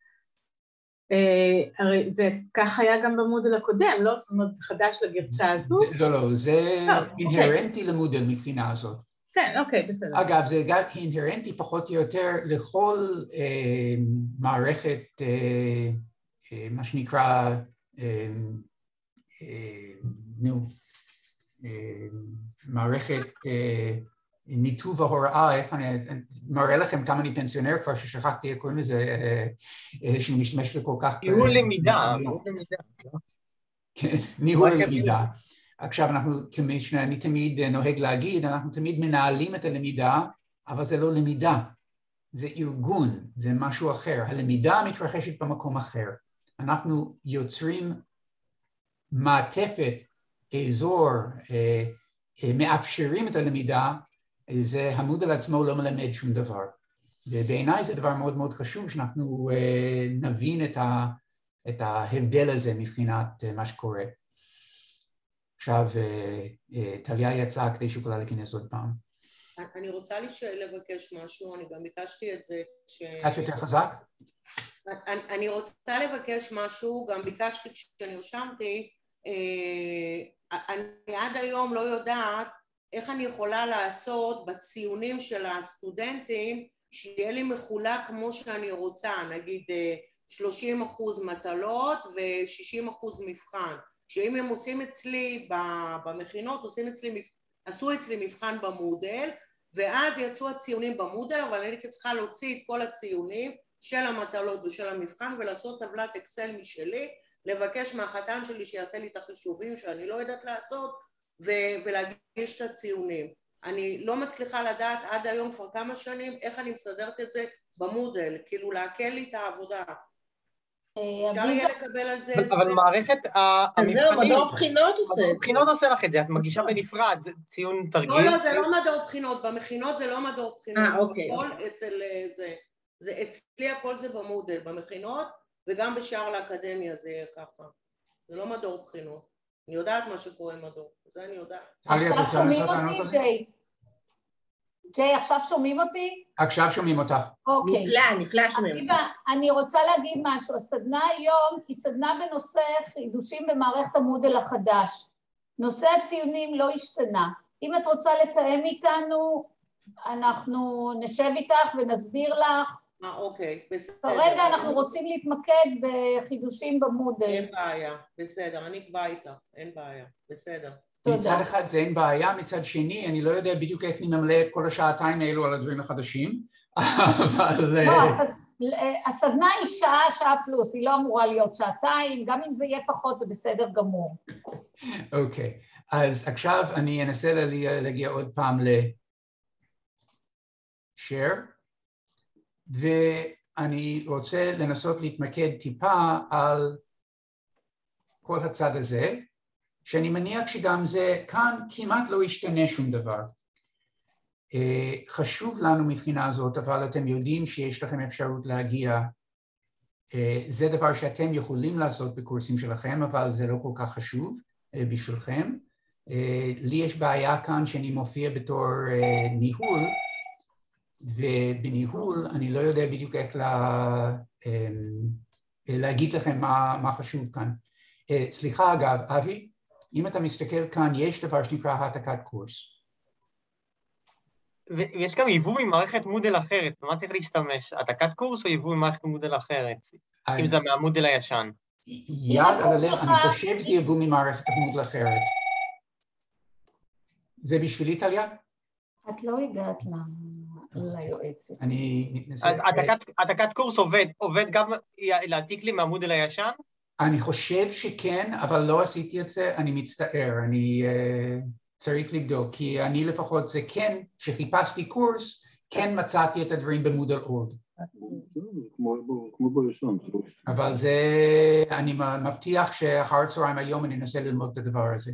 הרי זה כך היה גם במודל הקודם, לא? זאת אומרת, זה חדש לגרסה הזו? לא, לא, זה טוב, אוקיי. אינהרנטי למודל מבחינה הזאת. כן, אוקיי, בסדר. אגב, זה גם אינהרנטי פחות או יותר לכל אה, מערכת, אה, אה, מה שנקרא, אה, אה, נו, אה, מערכת אה, ניתוב ההוראה, איך אני מראה לכם כמה אני פנסיונר כבר ששכחתי איך קוראים לזה, אה, אה, שאני משתמש בזה כל כך... ניהול אה, למידה, לא. ניהול למידה. כן, ניהול רק למידה. עכשיו אנחנו, כמי שאני תמיד נוהג להגיד, אנחנו תמיד מנהלים את הלמידה, אבל זה לא למידה, זה ארגון, זה משהו אחר. הלמידה מתרחשת במקום אחר. אנחנו יוצרים מעטפת, אזור, אה, אה, מאפשרים את הלמידה, זה המודל עצמו לא מלמד שום דבר. ובעיניי זה דבר מאוד מאוד חשוב שאנחנו אה, נבין את, ה, את ההבדל הזה מבחינת אה, מה שקורה. עכשיו אה, טליה יצאה כדי שיכולה להיכנס עוד פעם. אני רוצה לשאול, לבקש משהו, אני גם ביקשתי את זה ש... קצת יותר חזק? אני, אני רוצה לבקש משהו, גם ביקשתי כשנרשמתי, אני עד היום לא יודעת איך אני יכולה לעשות בציונים של הסטודנטים שיהיה לי מחולק כמו שאני רוצה, נגיד 30 אחוז מטלות ו-60 אחוז מבחן. שאם הם עושים אצלי במכינות, עושים אצלי, עשו אצלי מבחן במודל, ואז יצאו הציונים במודל, אבל אני הייתי צריכה להוציא את כל הציונים של המטלות ושל המבחן ולעשות טבלת אקסל משלי, לבקש מהחתן שלי שיעשה לי את החישובים שאני לא יודעת לעשות, ו- ולהגיש את הציונים. אני לא מצליחה לדעת עד היום כבר כמה שנים איך אני מסדרת את זה במודל, כאילו להקל לי את העבודה. אפשר יהיה לקבל על זה... אבל מערכת המבחנים... זהו, מדור בחינות עושה מדור. בחינות עושה לך את זה, את מגישה בנפרד ציון תרגיל. לא, לא, זה לא מדור בחינות, במכינות זה לא מדור בחינות. אה, אוקיי. הכל אצל אה, זה. אצלי הכל זה במודל, במכינות, וגם בשער לאקדמיה זה יהיה ככה. זה לא מדור בחינות. אני יודעת מה שקורה עם מדור, זה אני יודעת. טלי, את עכשיו רוצה שומעים לנסות לענות אותי, על זה? ג'יי? ג'יי, עכשיו שומעים אותי? עכשיו שומעים אותך. אוקיי. נפלא, נפלא שומעים אותך. אני רוצה להגיד משהו. הסדנה היום היא סדנה בנושא חידושים במערכת המודל החדש. נושא הציונים לא השתנה. אם את רוצה לתאם איתנו, אנחנו נשב איתך ונסביר לך. אה, אוקיי, בסדר. כרגע אנחנו רוצים להתמקד בחידושים במודל. אין בעיה, בסדר, אני אקבע איתך, אין בעיה, בסדר. מצד אחד זה אין בעיה, מצד שני אני לא יודע בדיוק איך אני ממלא את כל השעתיים האלו על הדברים החדשים, אבל... לא, אה, הסד- אה, הסדנה היא שעה, שעה פלוס, היא לא אמורה להיות שעתיים, גם אם זה יהיה פחות זה בסדר גמור. אוקיי, אז עכשיו אני אנסה להגיע, להגיע עוד פעם ל-share, ואני רוצה לנסות להתמקד טיפה על כל הצד הזה, שאני מניח שגם זה כאן כמעט לא ישתנה שום דבר. אה, חשוב לנו מבחינה זאת, אבל אתם יודעים שיש לכם אפשרות להגיע, אה, זה דבר שאתם יכולים לעשות בקורסים שלכם, אבל זה לא כל כך חשוב אה, בשבילכם. לי יש בעיה כאן שאני מופיע בתור ניהול, ובניהול אני לא יודע בדיוק איך לה, אה, להגיד לכם מה, מה חשוב כאן. אה, סליחה אגב, אבי, אם אתה מסתכל כאן, יש דבר שנקרא העתקת קורס. ויש גם יבוא ממערכת מודל אחרת, במה צריך להשתמש? העתקת קורס או יבוא ממערכת מודל אחרת? אם זה מהמודל הישן. יד על הלב, אני חושב שזה יבוא ממערכת המודל אחרת. זה בשבילי, טליה? את לא הגעת ל- ליועצת. אני מתנצל. אז העתקת- קורס עובד, עובד גם להעתיק לי מהמודל הישן? אני חושב שכן, אבל לא עשיתי את זה, אני מצטער, אני uh, צריך לבדוק, כי אני לפחות זה כן, כשחיפשתי קורס, כן מצאתי את הדברים במודל עוד. כמו בראשון. אבל זה, אני מבטיח שאחר הצהריים היום אני אנסה ללמוד את הדבר הזה.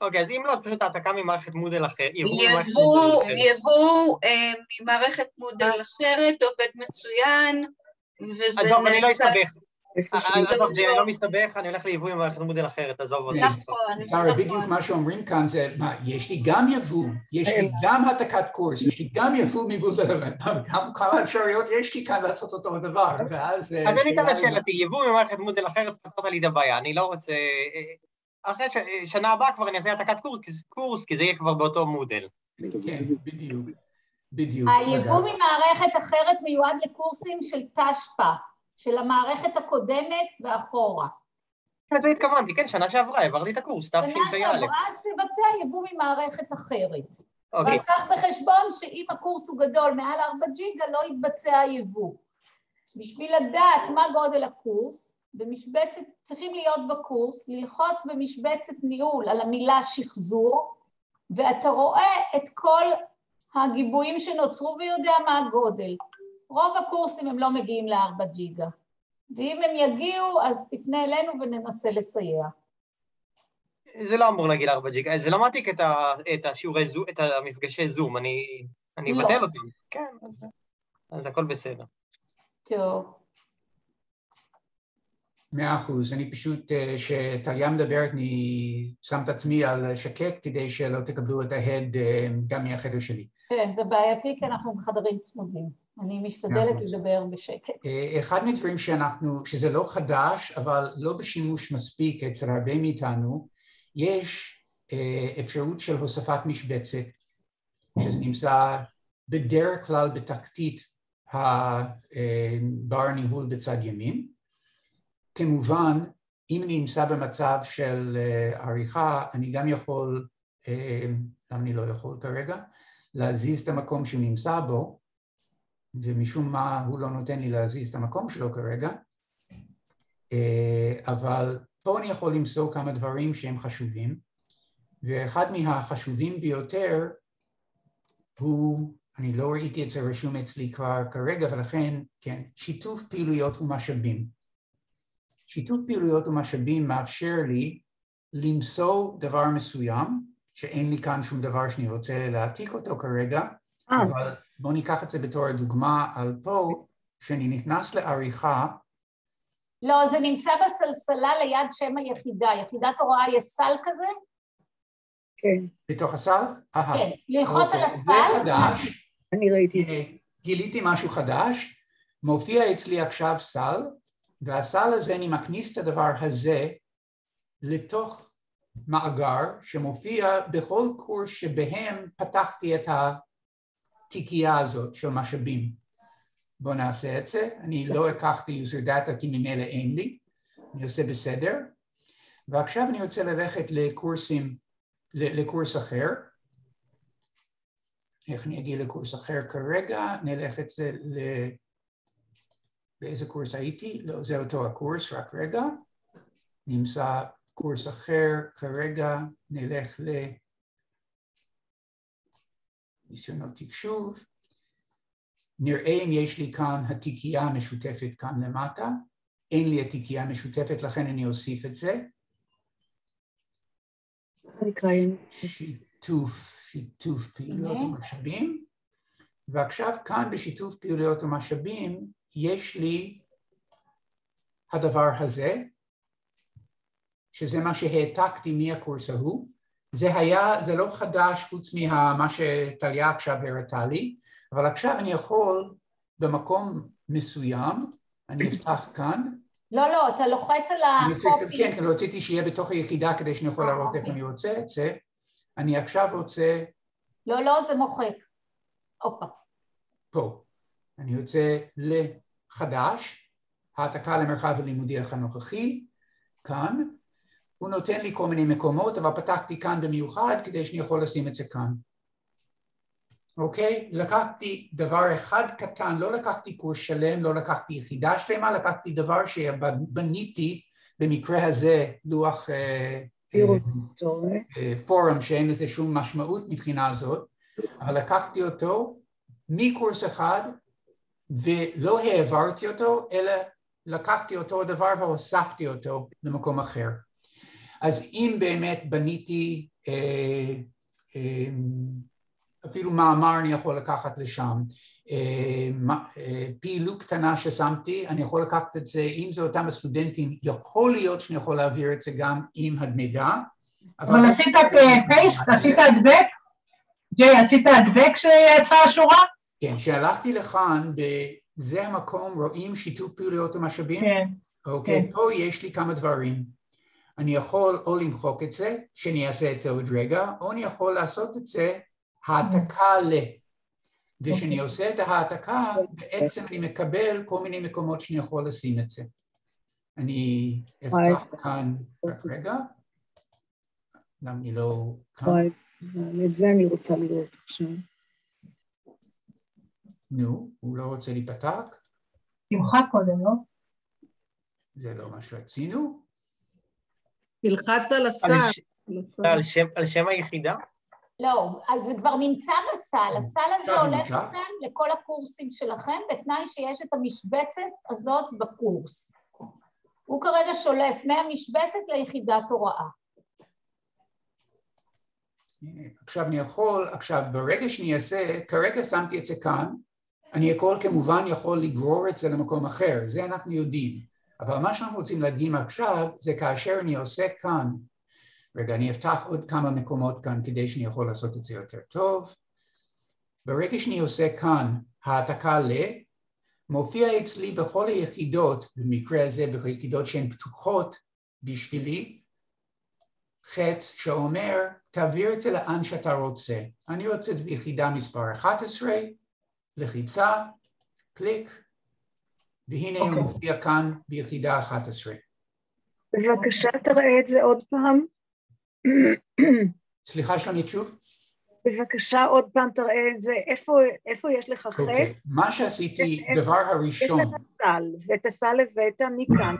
אוקיי, אז אם לא, אז פשוט העתקה ממערכת מודל אחר. יבוא ממערכת יבוא, מודל אחרת. יבוא אה, ממערכת מודל אחרת, עובד מצוין, וזה עזוב, אני לא נעשה- אסתבך. עזוב, ג'י, אני לא מסתבך, אני הולך ליבוא ממערכת מודל אחרת, עזוב אותי. נכון, שרה, בדיוק מה שאומרים כאן זה, מה, יש לי גם יבוא, יש לי גם העתקת קורס, יש לי גם יבוא מגודל, גם כמה אפשרויות יש לי כאן לעשות אותו הדבר, ואז... אה, אז אני אתן לשאלתי, יבוא ממערכת מודל אחרת, פתרת לי את הבעיה, אני לא רוצה... אחרי ש- שנה הבאה כבר אני אעשה העתקת קורס, קורס, כי זה יהיה כבר באותו מודל. כן, בדיוק. בדיוק. היבוא ממערכת אחרת מיועד לקורסים של תשפ"א, של המערכת הקודמת ואחורה. לזה התכוונתי, כן, שנה שעברה העברתי את הקורס, תשפ"א. שנה שעברה אז תבצע יבוא ממערכת אחרת. אוקיי. רק קח בחשבון שאם הקורס הוא גדול מעל 4 ג'יגה לא יתבצע יבוא. בשביל לדעת מה גודל הקורס, במשבצת, צריכים להיות בקורס, ללחוץ במשבצת ניהול על המילה שחזור, ואתה רואה את כל הגיבויים שנוצרו ויודע מה הגודל. רוב הקורסים הם לא מגיעים לארבע ג'יגה, ואם הם יגיעו אז תפנה אלינו וננסה לסייע. זה לא אמור להגיד 4 ג'יגה, זה לא מעתיק את, ה, את השיעורי זום, את המפגשי זום, אני, אני לא. אבטל אותם. כן, אז, אז הכל בסדר. טוב. מאה אחוז, אני פשוט, אה, שטליה מדברת, אני שם את עצמי על שקט כדי שלא תקבלו את ההד אה, גם מהחדר שלי. כן, זה בעייתי כי אנחנו בחדרים צמודים. אני משתדלת נכון. לדבר בשקט. אה, אחד מהדברים שאנחנו, שזה לא חדש, אבל לא בשימוש מספיק אצל הרבה מאיתנו, יש אפשרות של הוספת משבצת, שזה נמצא בדרך כלל בתחתית הבר ניהול בצד ימין. כמובן, אם אני נמצא במצב של אה, עריכה, אני גם יכול, אה, למה אני לא יכול כרגע? להזיז את המקום שהוא נמצא בו, ומשום מה הוא לא נותן לי להזיז את המקום שלו כרגע, אה, אבל פה אני יכול למסור כמה דברים שהם חשובים, ואחד מהחשובים ביותר הוא, אני לא ראיתי את זה רשום אצלי כבר כרגע, ולכן, כן, שיתוף פעילויות ומשאבים. שיתוף פעילויות ומשאבים מאפשר לי למסור דבר מסוים, שאין לי כאן שום דבר שאני רוצה להעתיק אותו כרגע, אה. אבל בואו ניקח את זה בתור הדוגמה על פה, שאני נכנס לעריכה, לא, זה נמצא בסלסלה ליד שם היחידה. יחידת הוראה יש סל כזה? כן. בתוך הסל? אהה. כן, ללחוץ על אוקיי, זה הסל. חדש. אני ראיתי זה. הנה, גיליתי משהו חדש, מופיע אצלי עכשיו סל, והסל הזה, אני מכניס את הדבר הזה לתוך מאגר שמופיע בכל קורס שבהם פתחתי את התיקייה הזאת של משאבים. בואו נעשה את זה, אני לא לקחתי user data כי ממילא אין לי, אני עושה בסדר, ועכשיו אני רוצה ללכת לקורסים, לקורס אחר, איך אני אגיע לקורס אחר? כרגע, נלך את זה ל... באיזה קורס הייתי? לא, זה אותו הקורס, רק רגע. נמצא קורס אחר, כרגע נלך לניסיונות תקשוב. נראה אם יש לי כאן התיקייה המשותפת כאן למטה. אין לי התיקייה המשותפת, לכן אני אוסיף את זה. שיתוף, שיתוף פעילויות ומשאבים. ועכשיו כאן בשיתוף פעילויות ומשאבים יש לי הדבר הזה, שזה מה שהעתקתי מהקורס ההוא. זה היה, זה לא חדש חוץ ממה שטליה עכשיו הראתה לי, אבל עכשיו אני יכול במקום מסוים, אני אפתח כאן. לא, לא, אתה לוחץ על רוצה- הקופי. כן, כי רציתי שיהיה בתוך היחידה כדי שאני יכול להראות איפה אני רוצה את זה. אני עכשיו רוצה לא, לא, זה מוחק. הופה. פה. אני יוצא לחדש, העתקה למרחב הלימודי הנוכחי, כאן. הוא נותן לי כל מיני מקומות, אבל פתחתי כאן במיוחד כדי שאני יכול לשים את זה כאן. אוקיי? לקחתי דבר אחד קטן, לא לקחתי קורס שלם, לא לקחתי יחידה שלמה, לקחתי דבר שבניתי, במקרה הזה לוח אה, אה, פורום שאין לזה שום משמעות מבחינה זאת, אבל לקחתי אותו מקורס אחד ולא העברתי אותו, אלא לקחתי אותו הדבר והוספתי אותו למקום אחר. אז אם באמת בניתי אה, אה, אפילו מאמר אני יכול לקחת לשם, אה, אה, פעילות קטנה ששמתי, אני יכול לקחת את זה, אם זה אותם הסטודנטים, יכול להיות שאני יכול להעביר את זה גם עם המידע. אבל עשית פייסט, עשית הדבק? ג'יי, עשית הדבק שיצאה השורה? כן, כשהלכתי לכאן, בזה המקום רואים שיתוף פעילויות ומשאבים? כן. אוקיי, כן. פה יש לי כמה דברים. אני יכול או למחוק את זה, שאני אעשה את זה עוד רגע, או אני יכול לעשות את זה העתקה ל. וכשאני עושה את ההעתקה, בעצם אני מקבל כל מיני מקומות שאני יכול לשים את זה. אני אפתח כאן, רק רגע. למה אני לא? וואי, את זה אני רוצה לראות עכשיו. נו, הוא לא רוצה להיפתח? תמחק קודם, לא? זה לא מה שרצינו. תלחץ על הסל. על שם- על שם היחידה? לא, אז זה כבר נמצא בסל, הסל הזה הולך. לכם לכל הקורסים שלכם, בתנאי שיש את המשבצת הזאת בקורס. הוא כרגע שולף מהמשבצת ליחידת הוראה. הנה, עכשיו אני יכול, עכשיו ברגע שאני אעשה, כרגע שמתי את זה כאן, אני יכול כמובן יכול לגרור את זה למקום אחר, זה אנחנו יודעים, אבל מה שאנחנו רוצים להדגים עכשיו זה כאשר אני עושה כאן, רגע אני אפתח עוד כמה מקומות כאן כדי שאני יכול לעשות את זה יותר טוב, ברגע שאני עושה כאן העתקה ל, מופיע אצלי בכל היחידות, במקרה הזה ביחידות שהן פתוחות בשבילי, חץ שאומר תעביר את זה לאן שאתה רוצה. אני רוצה את זה ביחידה מספר 11, לחיצה, קליק, והנה הוא אוקיי. מופיע כאן ביחידה 11. בבקשה תראה את זה עוד פעם. סליחה שלומית שוב? בבקשה עוד פעם תראה את זה. איפה, איפה יש לך חטא? אוקיי. מה שעשיתי, דבר הראשון, יש לך סל, ואת הסל הבאת מכאן.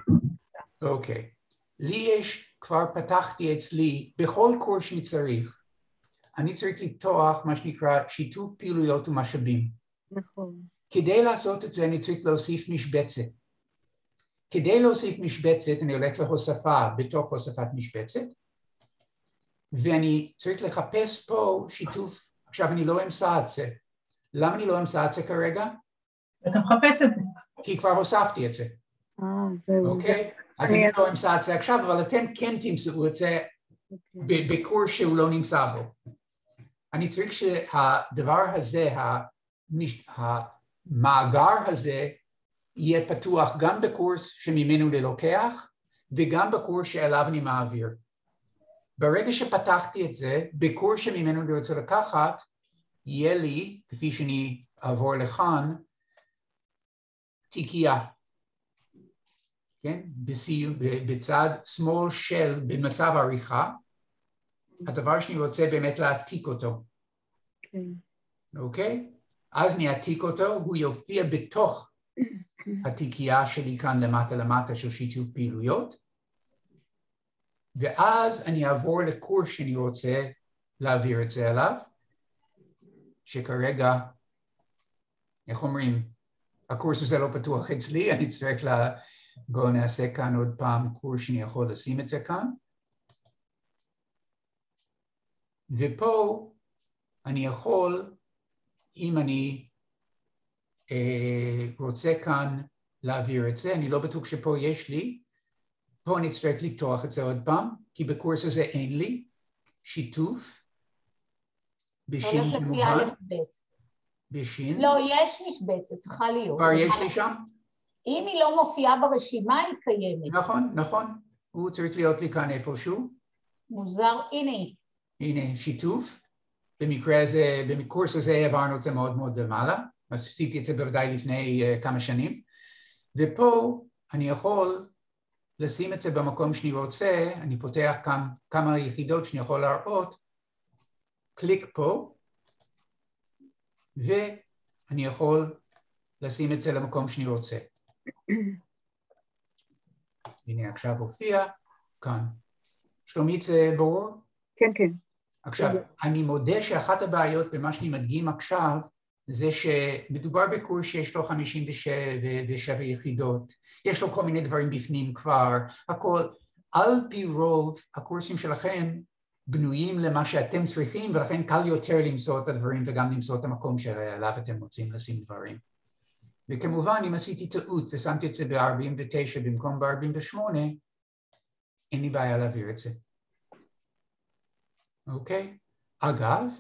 אוקיי. לי יש, כבר פתחתי אצלי, בכל קורס שאני צריך, אני צריך לפתוח מה שנקרא שיתוף פעילויות ומשאבים. נכון. כדי לעשות את זה אני צריך להוסיף משבצת. כדי להוסיף משבצת אני הולך להוספה בתוך הוספת משבצת ואני צריך לחפש פה שיתוף, עכשיו אני לא אמצא את זה. למה אני לא אמצא את זה כרגע? אתה מחפש את זה. כי כבר הוספתי את זה, אה, זהו. אוקיי? אז אני- לא אמצא את זה עכשיו, אבל אתם כן תמצאו את זה ב- בקורס שהוא לא נמצא בו. אני צריך שהדבר הזה, המאגר הזה, יהיה פתוח גם בקורס שממנו אני לוקח וגם בקורס שאליו אני מעביר. ברגע שפתחתי את זה, בקורס שממנו אני רוצה לקחת, יהיה לי, כפי שאני אעבור לכאן, תיקייה. כן? בסיום, בצד שמאל של, במצב עריכה, הדבר שאני רוצה באמת להעתיק אותו, כן. אוקיי? אז אני אעתיק אותו, הוא יופיע בתוך התיקייה שלי כאן למטה למטה של שיתוף פעילויות, ואז אני אעבור לקורס שאני רוצה להעביר את זה אליו, שכרגע, איך אומרים, הקורס הזה לא פתוח אצלי, אני צריך ל... בואו נעשה כאן עוד פעם קורס שאני יכול לשים את זה כאן. ופה אני יכול, אם אני אה, רוצה כאן להעביר את זה, אני לא בטוח שפה יש לי, פה אני צריך לפתוח את זה עוד פעם, כי בקורס הזה אין לי שיתוף בשין כמובן. בשין, לא, יש משבצת, צריכה להיות. כבר יש לי שם? אם היא לא מופיעה ברשימה, היא קיימת. נכון, נכון, הוא צריך להיות לי כאן איפשהו, מוזר, הנה היא. הנה שיתוף, במקרה הזה, בקורס הזה העברנו את זה מאוד מאוד למעלה, עשיתי את זה בוודאי לפני uh, כמה שנים, ופה אני יכול לשים את זה במקום שאני רוצה, אני פותח כמה, כמה יחידות שאני יכול להראות, קליק פה, ואני יכול לשים את זה למקום שאני רוצה. הנה עכשיו הופיע כאן. שלומית זה ברור? כן, כן. עכשיו, אני מודה שאחת הבעיות במה שאני מדגים עכשיו זה שמדובר בקורס שיש לו 57 יחידות, יש לו כל מיני דברים בפנים כבר, הכל, על פי רוב הקורסים שלכם בנויים למה שאתם צריכים ולכן קל יותר למצוא את הדברים וגם למצוא את המקום שאליו אתם רוצים לשים דברים. וכמובן אם עשיתי טעות ושמתי את זה ב-49 במקום ב-48, אין לי בעיה להעביר את זה. אוקיי? אגב,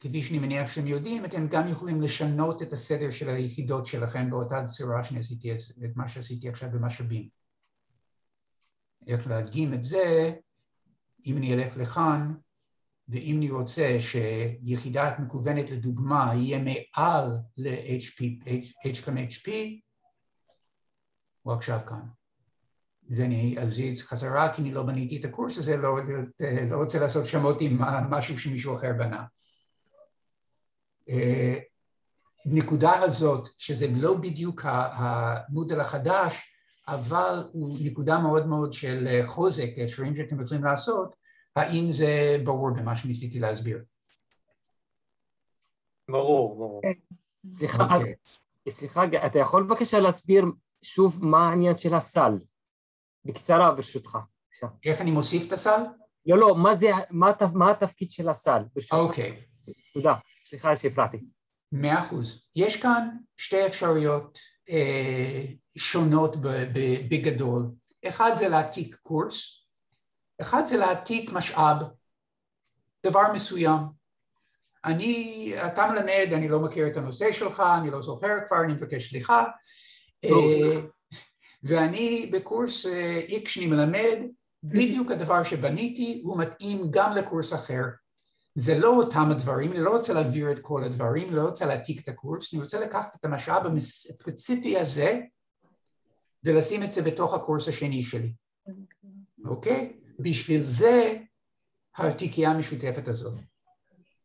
כפי שאני מניח שאתם יודעים, אתם גם יכולים לשנות את הסדר של היחידות שלכם באותה צורה שאני עשיתי את, את מה שעשיתי עכשיו במשאבים. איך להדגים את זה, אם אני אלך לכאן, ואם אני רוצה שיחידה מקוונת לדוגמה יהיה מעל ל-H5HP, הוא עכשיו כאן. ואני אזיז חזרה כי אני לא בניתי את הקורס הזה, לא, לא רוצה לעשות שמות עם משהו שמישהו אחר בנה. נקודה הזאת, שזה לא בדיוק המודל החדש, אבל הוא נקודה מאוד מאוד של חוזק, אפשרים שאתם יכולים לעשות, האם זה ברור במה שניסיתי להסביר? ברור, ברור. סליחה, סליחה, אתה יכול בבקשה להסביר שוב מה העניין של הסל? בקצרה ברשותך. איך אני מוסיף את הסל? לא, לא, מה, זה, מה, מה התפקיד של הסל? אוקיי. תודה, סליחה שהפרעתי. מאה אחוז. יש כאן שתי אפשרויות אה, שונות בגדול. אחד זה להעתיק קורס, אחד זה להעתיק משאב, דבר מסוים. אני, אתה מלמד, אני לא מכיר את הנושא שלך, אני לא זוכר כבר, אני מבקש סליחה. אה, ואני בקורס X שאני מלמד, בדיוק הדבר שבניתי הוא מתאים גם לקורס אחר. זה לא אותם הדברים, אני לא רוצה להעביר את כל הדברים, לא רוצה להעתיק את הקורס, אני רוצה לקחת את המשאב הספציפי הזה ולשים את זה בתוך הקורס השני שלי, אוקיי? Okay? בשביל זה התיקייה המשותפת הזאת,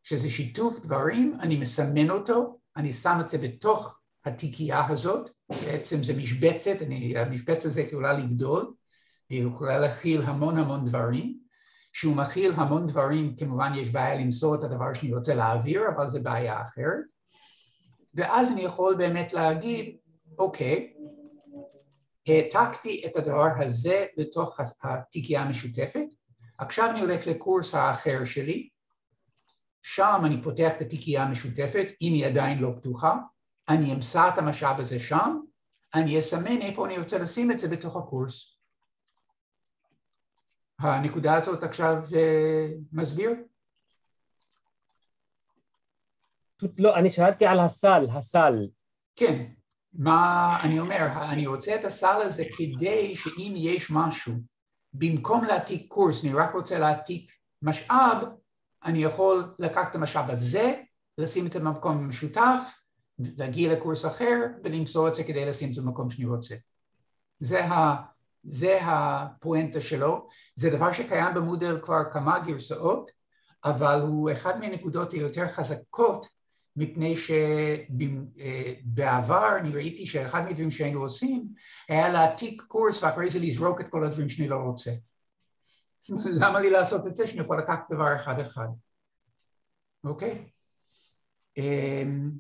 שזה שיתוף דברים, אני מסמן אותו, אני שם את זה בתוך התיקייה הזאת, בעצם זה משבצת, אני, המשבצת הזה יכולה לגדול, והיא יכולה להכיל המון המון דברים, שהוא מכיל המון דברים, כמובן יש בעיה למצוא את הדבר שאני רוצה להעביר, אבל זו בעיה אחרת, ואז אני יכול באמת להגיד, אוקיי, העתקתי את הדבר הזה לתוך התיקייה המשותפת, עכשיו אני הולך לקורס האחר שלי, שם אני פותח את התיקייה המשותפת, אם היא עדיין לא פתוחה, אני אמצא את המשאב הזה שם, אני אסמן איפה אני רוצה לשים את זה בתוך הקורס. הנקודה הזאת עכשיו uh, מסביר? לא, אני שאלתי על הסל, הסל. כן, מה אני אומר, אני רוצה את הסל הזה כדי שאם יש משהו, במקום להעתיק קורס, אני רק רוצה להעתיק משאב, אני יכול לקחת את המשאב הזה, לשים את זה במקום משותף, להגיע לקורס אחר ולמצוא את זה כדי לשים את זה במקום שאני רוצה. זה, ה, זה הפואנטה שלו, זה דבר שקיים במודל כבר כמה גרסאות, אבל הוא אחד מהנקודות היותר חזקות מפני שבעבר אני ראיתי שאחד מהדברים שהיינו עושים היה להעתיק קורס ואחרי זה לזרוק את כל הדברים שאני לא רוצה. למה לי לעשות את זה שאני יכול לקחת דבר אחד אחד, אוקיי? אמ,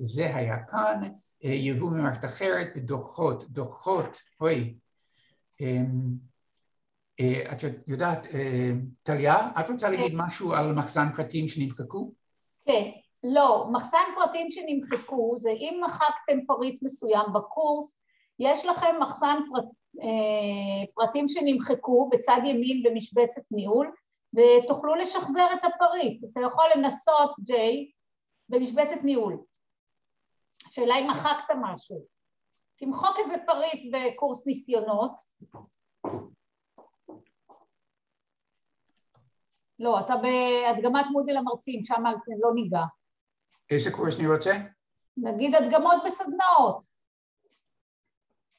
זה היה כאן, יבוא ממערכת אחרת, דוחות, דוחות, אוי, את יודעת, טליה, את רוצה להגיד משהו על מחסן פרטים שנמחקו? כן, לא, מחסן פרטים שנמחקו זה אם מחקתם פריט מסוים בקורס, יש לכם מחסן פרט, פרטים שנמחקו בצד ימין במשבצת ניהול ותוכלו לשחזר את הפריט. אתה יכול לנסות, ג'יי, במשבצת ניהול. השאלה אם מחקת משהו. תמחוק איזה פריט בקורס ניסיונות. לא, אתה בהדגמת מודל המרצים, שם לא ניגע. איזה קורס אני רוצה? נגיד הדגמות בסדנאות.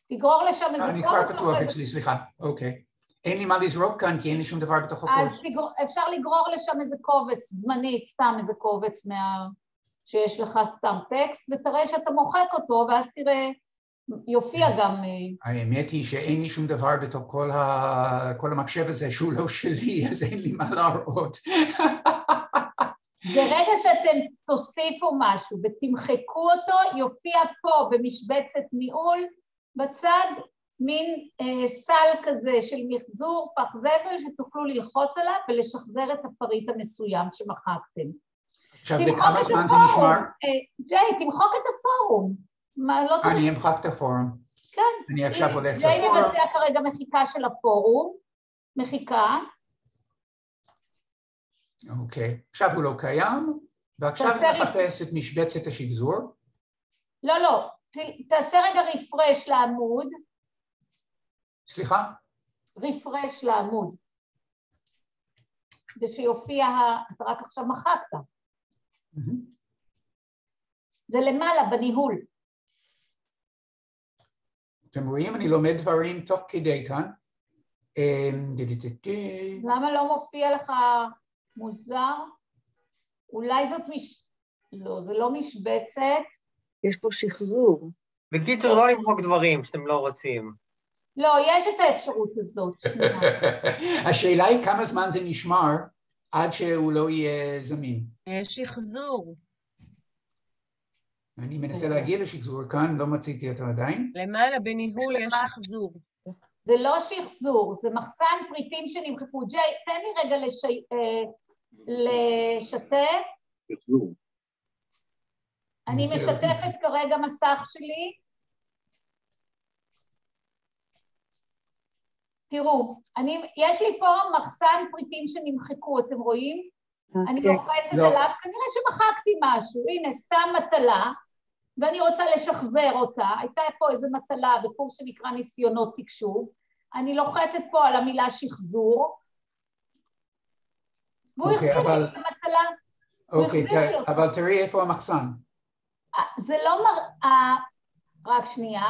תגרור לשם איזה. אני כבר פתוח אצלי, סליחה, אוקיי. אין לי מה לזרוק כאן כי אין לי שום דבר בתוך הקורס. אז תגרור, אפשר לגרור לשם איזה קובץ זמנית, סתם איזה קובץ מה... שיש לך סתם טקסט, ותראה שאתה מוחק אותו, ואז תראה, יופיע גם... האמת היא שאין לי שום דבר בתוך כל, ה... כל המחשב הזה שהוא לא שלי, אז אין לי מה להראות. ברגע שאתם תוסיפו משהו ותמחקו אותו, יופיע פה במשבצת ניהול, בצד מין אה, סל כזה של מחזור פח זבל שתוכלו ללחוץ עליו ולשחזר את הפריט המסוים שמחקתם. עכשיו, לכמה זמן זה נשמר? ג'יי, תמחוק את הפורום. מה, לא צריך... אני אמחק את הפורום. כן. אני עכשיו הולך לפורום. ג'יי מבצע כרגע מחיקה של הפורום. מחיקה. אוקיי. עכשיו הוא לא קיים, ועכשיו אני מחפש את משבצת השגזור. לא, לא. תעשה רגע רפרש לעמוד. סליחה? רפרש לעמוד. כדי שיופיע, ה- אתה רק עכשיו מחקת. זה למעלה, בניהול. אתם רואים? אני לומד דברים תוך כדי כאן. אמ. למה לא מופיע לך מוזר? אולי זאת מש... לא, זה לא משבצת. יש פה שחזור. בקיצור, לא למחוק דברים שאתם לא רוצים. לא, יש את האפשרות הזאת. השאלה היא כמה זמן זה נשמר עד שהוא לא יהיה זמין. יש שחזור. אני מנסה להגיע לשחזור כאן, לא מצאתי אותו עדיין. למעלה בניהול יש שחזור. זה לא שחזור, זה מחסן פריטים שנמחקו. ג'יי, תן לי רגע לש... אה, לשתף. שחזור. אני משתפת כרגע מסך שלי. תראו, אני, יש לי פה מחסן פריטים שנמחקו, אתם רואים? אני כן. לוחצת לא. עליו, כנראה שמחקתי משהו. הנה, סתם מטלה, ואני רוצה לשחזר אותה. הייתה פה איזו מטלה בקורס שנקרא ניסיונות תקשוב. אני לוחצת פה על המילה שחזור, והוא אוקיי, החזיר לי אבל- את המטלה. הוא אוקיי, החזיר לי אותה. אבל תראי איפה המחסן. אה, זה לא מראה... רק שנייה.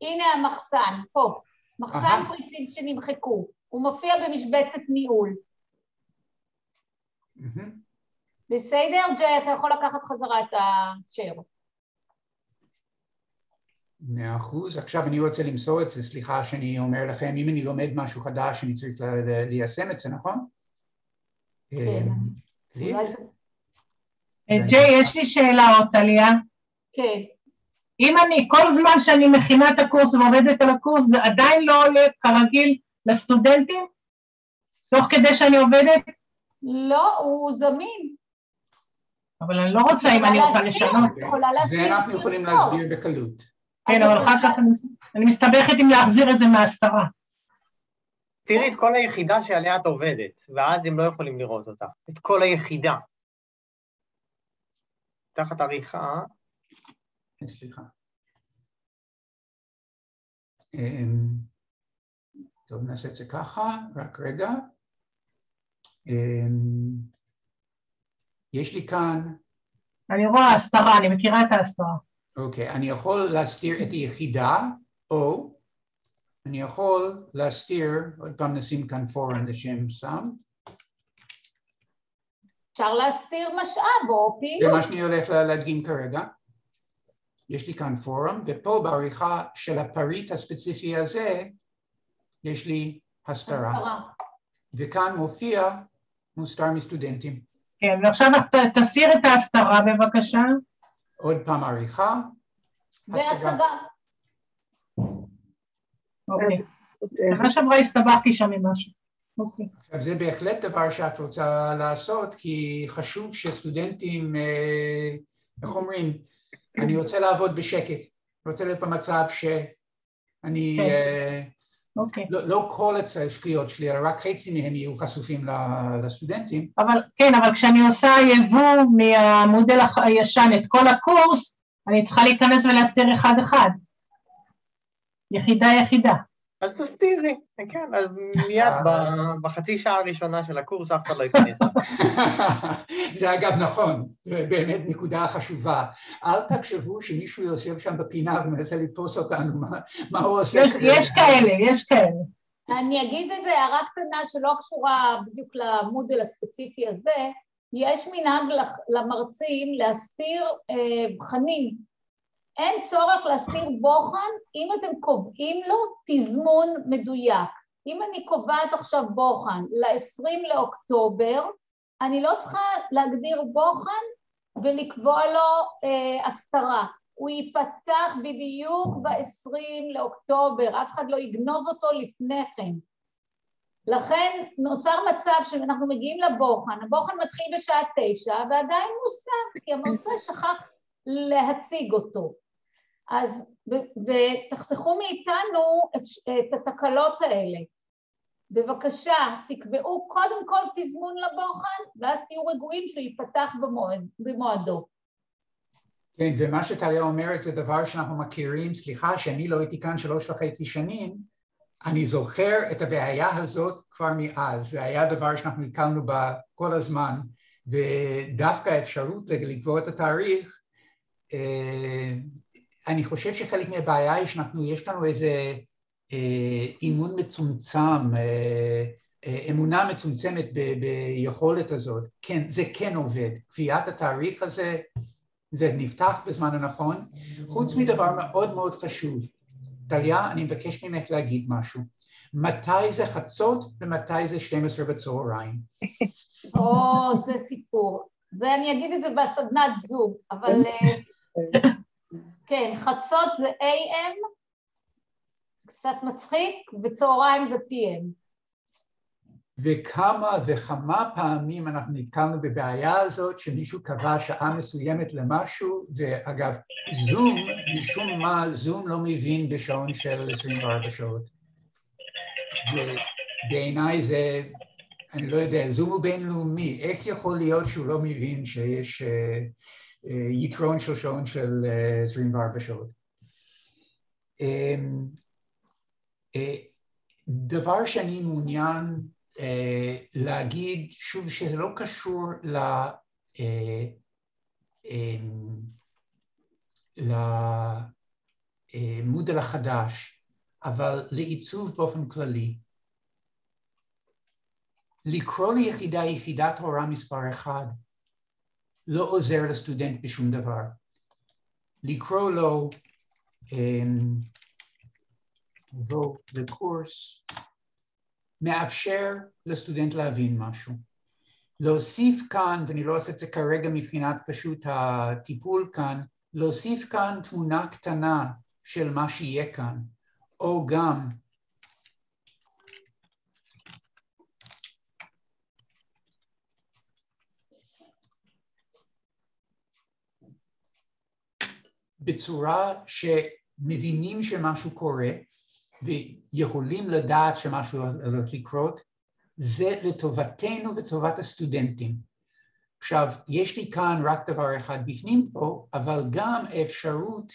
הנה המחסן, פה. מחסן. פריטים שנמחקו. הוא מופיע במשבצת ניהול. בסדר, ג'יי, אתה יכול לקחת חזרה את השאר. מאה אחוז. עכשיו אני רוצה למסור את זה, סליחה שאני אומר לכם, אם אני לומד משהו חדש, אני צריך ליישם את זה, נכון? כן. זה... אה, ג'יי, יש לי שאלה עוד, טליה. כן. אם אני, כל זמן שאני מכינה את הקורס ועובדת על הקורס, זה עדיין לא עולה כרגיל לסטודנטים? תוך כדי שאני עובדת? לא, הוא זמין. אבל אני לא רוצה, אם אני רוצה לשנות. זה. אנחנו יכולים. להסביר בקלות. כן, אבל אחר כך אני- מסתבכת עם להחזיר את זה מההסתרה. תראי את כל היחידה שעליה את עובדת, ואז הם לא יכולים לראות אותה. את כל היחידה. תחת עריכה, סליחה. אמ, טוב, נעשה את זה ככה, רק רגע. אמ, יש לי כאן, אני רואה הסתרה, אני מכירה את ההסתרה. אוקיי, אני יכול להסתיר את היחידה, או אני יכול להסתיר, עוד פעם נשים כאן פורום לשם סם, אפשר להסתיר משאב או זה פעילות. מה שאני הולך לה- להדגים כרגע. יש לי כאן פורום, ופה בעריכה של הפריט הספציפי הזה, יש לי הסתרה. הסתרה. וכאן מופיע מוסתר מסטודנטים. כן, ועכשיו ת- תסיר את ההסתרה בבקשה. עוד פעם עריכה, והצגה. אוקיי. שנה שעברה הסתבכתי שם עם משהו. אוקיי. עכשיו זה בהחלט דבר שאת רוצה לעשות, כי חשוב שסטודנטים, אה, איך אומרים, אני רוצה לעבוד בשקט, רוצה להיות במצב שאני, כן. אה, אוקיי. לא, לא כל השקיעות שלי, אלא רק חצי מהם יהיו חשופים לסטודנטים. אבל כן, אבל כשאני עושה יבוא מהמודל הישן את כל הקורס, אני צריכה להיכנס ולהסתיר אחד-אחד. יחידה יחידה. אז תסתירי. כן, אז מיד ב- בחצי שעה הראשונה של הקורס אף אחד לא ייכנס. זה אגב נכון, זה באמת נקודה חשובה. אל תחשבו שמישהו יושב שם בפינה ומנסה לתפוס אותנו, מה, מה הוא עושה. יש, יש כאלה, יש כאלה. אני אגיד את זה, הערה קטנה שלא קשורה בדיוק למודל הספציפי הזה, יש מנהג למרצים להסתיר אה, בחנים. אין צורך להסתיר בוחן אם אתם קובעים לו תזמון מדויק. אם אני קובעת עכשיו בוחן ל-20 לאוקטובר, אני לא צריכה להגדיר בוחן ולקבוע לו אה, הסתרה. הוא ייפתח בדיוק ב-20 לאוקטובר, אף אחד לא יגנוב אותו לפני כן. לכן נוצר מצב שאנחנו מגיעים לבוחן, הבוחן מתחיל בשעה תשע ועדיין מוסתר, כי המרצה שכח להציג אותו. אז, ותחסכו מאיתנו את התקלות האלה. בבקשה, תקבעו קודם כל תזמון לבוחן, ואז תהיו רגועים שהוא ייפתח במועד, במועדו. כן, ומה שטליה אומרת זה דבר שאנחנו מכירים, סליחה שאני לא הייתי כאן שלוש וחצי שנים, אני זוכר את הבעיה הזאת כבר מאז, זה היה דבר שאנחנו נתקלנו בה כל הזמן, ודווקא האפשרות לקבוע את התאריך, אה, אני חושב שחלק מהבעיה היא שאנחנו, יש לנו איזה אה, אימון מצומצם, אה, אמונה מצומצמת ב- ביכולת הזאת, כן, זה כן עובד, קביעת התאריך הזה, זה נפתח בזמן הנכון, חוץ מדבר מאוד מאוד חשוב, טליה, אני מבקש ממך להגיד משהו. מתי זה חצות ומתי זה 12 בצהריים? או, זה סיפור. זה, אני אגיד את זה בסדנת זום, אבל אה, כן, חצות זה AM, קצת מצחיק, וצהריים זה PM. וכמה וכמה פעמים אנחנו נתקלנו בבעיה הזאת שמישהו קבע שעה מסוימת למשהו, ואגב, זום, משום מה, זום לא מבין בשעון של 24 שעות. ובעיניי זה, אני לא יודע, זום הוא בינלאומי, איך יכול להיות שהוא לא מבין שיש uh, יתרון של שעון של uh, 24 שעות? Um, uh, דבר שאני מעוניין להגיד שוב שזה לא קשור ל, um, למודל החדש, אבל לעיצוב באופן כללי. לקרוא ליחידה יחידת הוראה מספר אחד לא עוזר לסטודנט בשום דבר. לקרוא לו לבוא um, לקורס מאפשר לסטודנט להבין משהו. להוסיף כאן, ואני לא עושה את זה כרגע מבחינת פשוט הטיפול כאן, להוסיף כאן תמונה קטנה של מה שיהיה כאן, או גם בצורה שמבינים שמשהו קורה, ויכולים לדעת שמשהו הולך לקרות, זה לטובתנו וטובת הסטודנטים. עכשיו, יש לי כאן רק דבר אחד בפנים פה, אבל גם אפשרות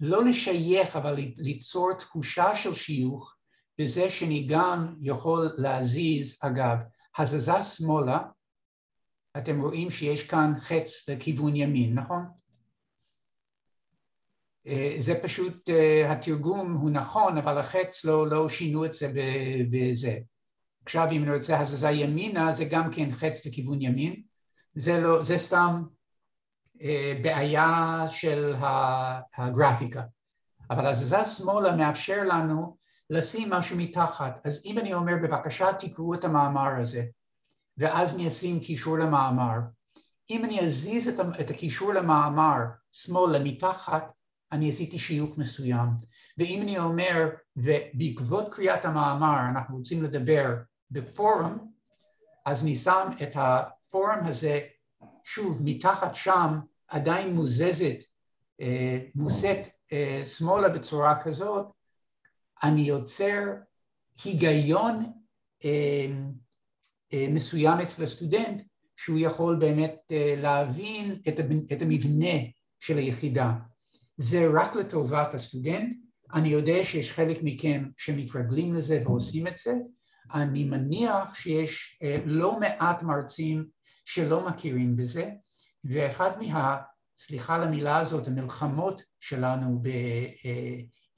לא לשייך, אבל ליצור תחושה של שיוך, בזה שאני גם יכול להזיז, אגב, הזזה שמאלה, אתם רואים שיש כאן חץ לכיוון ימין, נכון? זה פשוט, התרגום הוא נכון, אבל החץ לא, לא שינו את זה בזה. עכשיו אם אני רוצה הזזה ימינה, זה גם כן חץ לכיוון ימין. זה, לא, זה סתם בעיה של הגרפיקה. אבל הזזה שמאלה מאפשר לנו לשים משהו מתחת. אז אם אני אומר בבקשה תקראו את המאמר הזה, ואז אני אשים קישור למאמר, אם אני אזיז את הקישור למאמר שמאלה מתחת, אני עשיתי שיוך מסוים. ואם אני אומר, ובעקבות קריאת המאמר אנחנו רוצים לדבר בפורום, אז אני שם את הפורום הזה, שוב, מתחת שם, עדיין מוזזת, מוסט שמאלה בצורה כזאת, אני יוצר היגיון מסוים אצל הסטודנט, שהוא יכול באמת להבין את המבנה של היחידה. זה רק לטובת הסטודנט, אני יודע שיש חלק מכם שמתרגלים לזה ועושים את זה, אני מניח שיש לא מעט מרצים שלא מכירים בזה, ואחד מה, סליחה על המילה הזאת, המלחמות שלנו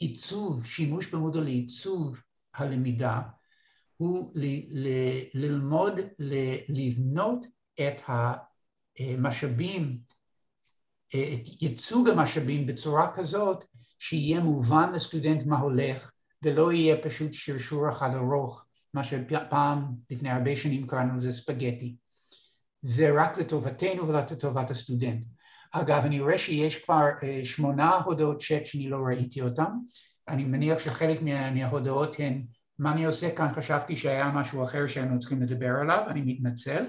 בעיצוב, שימוש במודל לעיצוב הלמידה, הוא ללמוד לבנות את המשאבים את ייצוג המשאבים בצורה כזאת שיהיה מובן לסטודנט מה הולך ולא יהיה פשוט שרשור אחד ארוך, מה שפעם לפני הרבה שנים קראנו לזה ספגטי. זה רק לטובתנו ולטובת הסטודנט. אגב, אני רואה שיש כבר שמונה הודעות צ'אט שאני לא ראיתי אותן, אני מניח שחלק מה, מההודעות הן מה אני עושה כאן, חשבתי שהיה משהו אחר שהיינו צריכים לדבר עליו, אני מתנצל.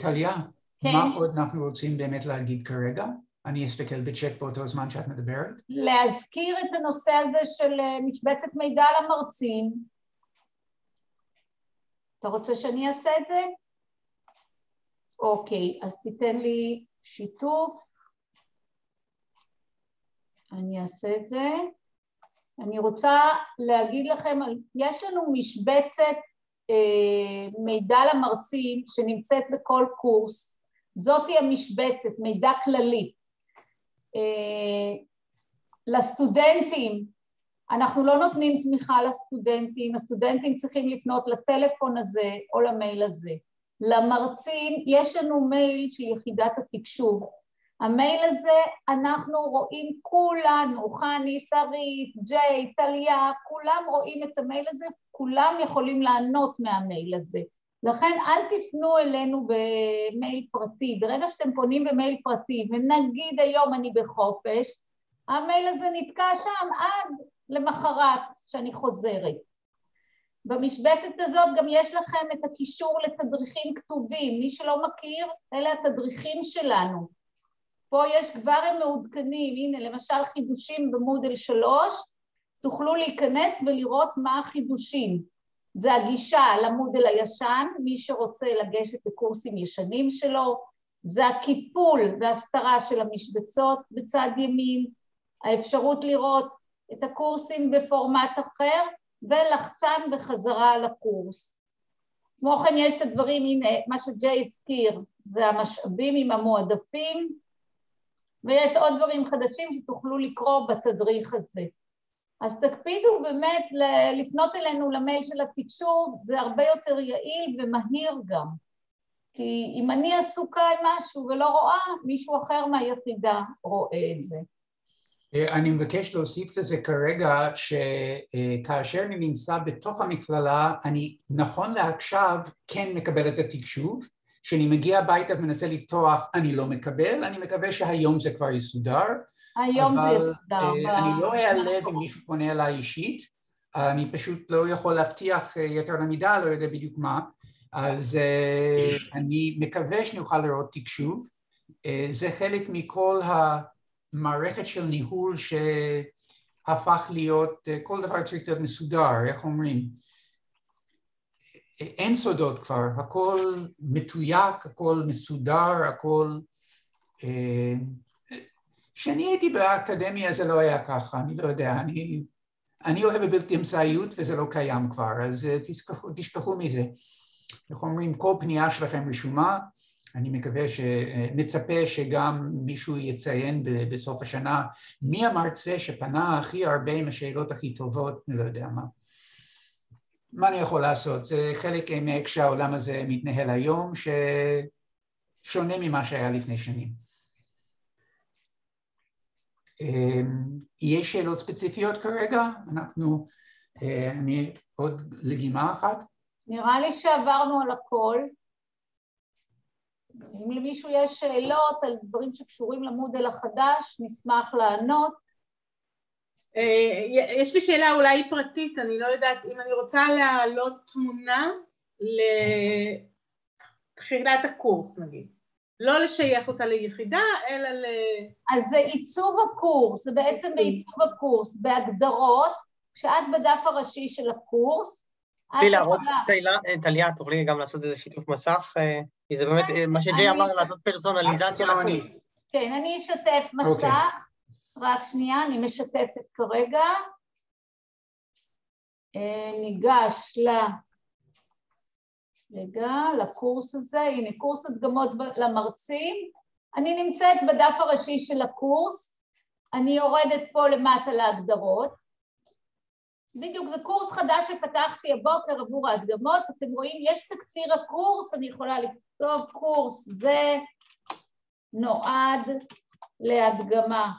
טליה, כן. מה עוד אנחנו רוצים באמת להגיד כרגע? אני אסתכל בצ'אט באותו זמן שאת מדברת. להזכיר את הנושא הזה של משבצת מידע למרצים. אתה רוצה שאני אעשה את זה? אוקיי, אז תיתן לי שיתוף. אני אעשה את זה. אני רוצה להגיד לכם, יש לנו משבצת אה, מידע למרצים שנמצאת בכל קורס. זאתי המשבצת, מידע כללי. אה, לסטודנטים, אנחנו לא נותנים תמיכה לסטודנטים, הסטודנטים צריכים לפנות לטלפון הזה או למייל הזה. למרצים יש לנו מייל של יחידת התקשוב. המייל הזה אנחנו רואים כולנו, חני, שרית, ג'יי, טליה, כולם רואים את המייל הזה, כולם יכולים לענות מהמייל הזה. לכן אל תפנו אלינו במייל פרטי. ברגע שאתם פונים במייל פרטי, ונגיד היום אני בחופש, המייל הזה נתקע שם עד למחרת שאני חוזרת. במשבצת הזאת גם יש לכם את הקישור לתדריכים כתובים. מי שלא מכיר, אלה התדריכים שלנו. פה יש כבר הם מעודכנים, הנה למשל חידושים במודל 3, תוכלו להיכנס ולראות מה החידושים. זה הגישה למודל הישן, מי שרוצה לגשת לקורסים ישנים שלו, זה הקיפול והסתרה של המשבצות בצד ימין, האפשרות לראות את הקורסים בפורמט אחר, ולחצן בחזרה על הקורס. כמו כן יש את הדברים, הנה מה שג'יי הזכיר, זה המשאבים עם המועדפים, ויש עוד דברים חדשים שתוכלו לקרוא בתדריך הזה. אז תקפידו באמת לפנות אלינו למייל של התקשוב, זה הרבה יותר יעיל ומהיר גם. כי אם אני עסוקה עם משהו ולא רואה, מישהו אחר מהיחידה רואה את זה. אני מבקש להוסיף לזה כרגע שכאשר אני נמצא בתוך המכללה, אני נכון לעכשיו כן מקבל את התקשוב, כשאני מגיע הביתה ומנסה לפתוח אני לא מקבל, אני מקווה שהיום זה כבר יסודר. היום זה יסודר. אבל אני לא אעלב אם מישהו פונה אליי אישית, אני פשוט לא יכול להבטיח יתר למידה, לא יודע בדיוק מה, אז אני מקווה שאני אוכל לראות תקשוב, זה חלק מכל המערכת של ניהול שהפך להיות, כל דבר צריך להיות מסודר, איך אומרים? אין סודות כבר, הכל מתויק, הכל מסודר, הכל... כשאני הייתי באקדמיה זה לא היה ככה, אני לא יודע, אני, אני אוהב בבלתי אמצעיות וזה לא קיים כבר, אז תשכחו, תשכחו מזה. איך אומרים, כל פנייה שלכם רשומה, אני מקווה, נצפה שגם מישהו יציין בסוף השנה מי המרצה שפנה הכי הרבה עם השאלות הכי טובות, אני לא יודע מה. מה אני יכול לעשות? זה חלק מאיך שהעולם הזה מתנהל היום, ששונה ממה שהיה לפני שנים. יש שאלות ספציפיות כרגע? אנחנו, אני עוד לגימה אחת? נראה לי שעברנו על הכל. אם למישהו יש שאלות על דברים שקשורים למודל החדש, נשמח לענות. יש לי שאלה אולי פרטית, אני לא יודעת, אם אני רוצה להעלות תמונה לתחילת הקורס נגיד, לא לשייך אותה ליחידה, אלא ל... אז זה עיצוב הקורס, זה בעצם בעיצוב הקורס, בהגדרות, כשאת בדף הראשי של הקורס, תוכלי להראות, טליה, תוכלי גם לעשות איזה שיתוף מסך? כי זה באמת, מה שג'י אמר, לעשות פרסונליזציה לקורס. כן, אני אשתף מסך. רק שנייה, אני משתפת כרגע. ניגש ל... רגע, לקורס הזה, הנה קורס הדגמות למרצים. אני נמצאת בדף הראשי של הקורס, אני יורדת פה למטה להגדרות. בדיוק, זה קורס חדש שפתחתי הבוקר עבור ההדגמות, אתם רואים, יש תקציר הקורס, אני יכולה לכתוב קורס, זה נועד להדגמה.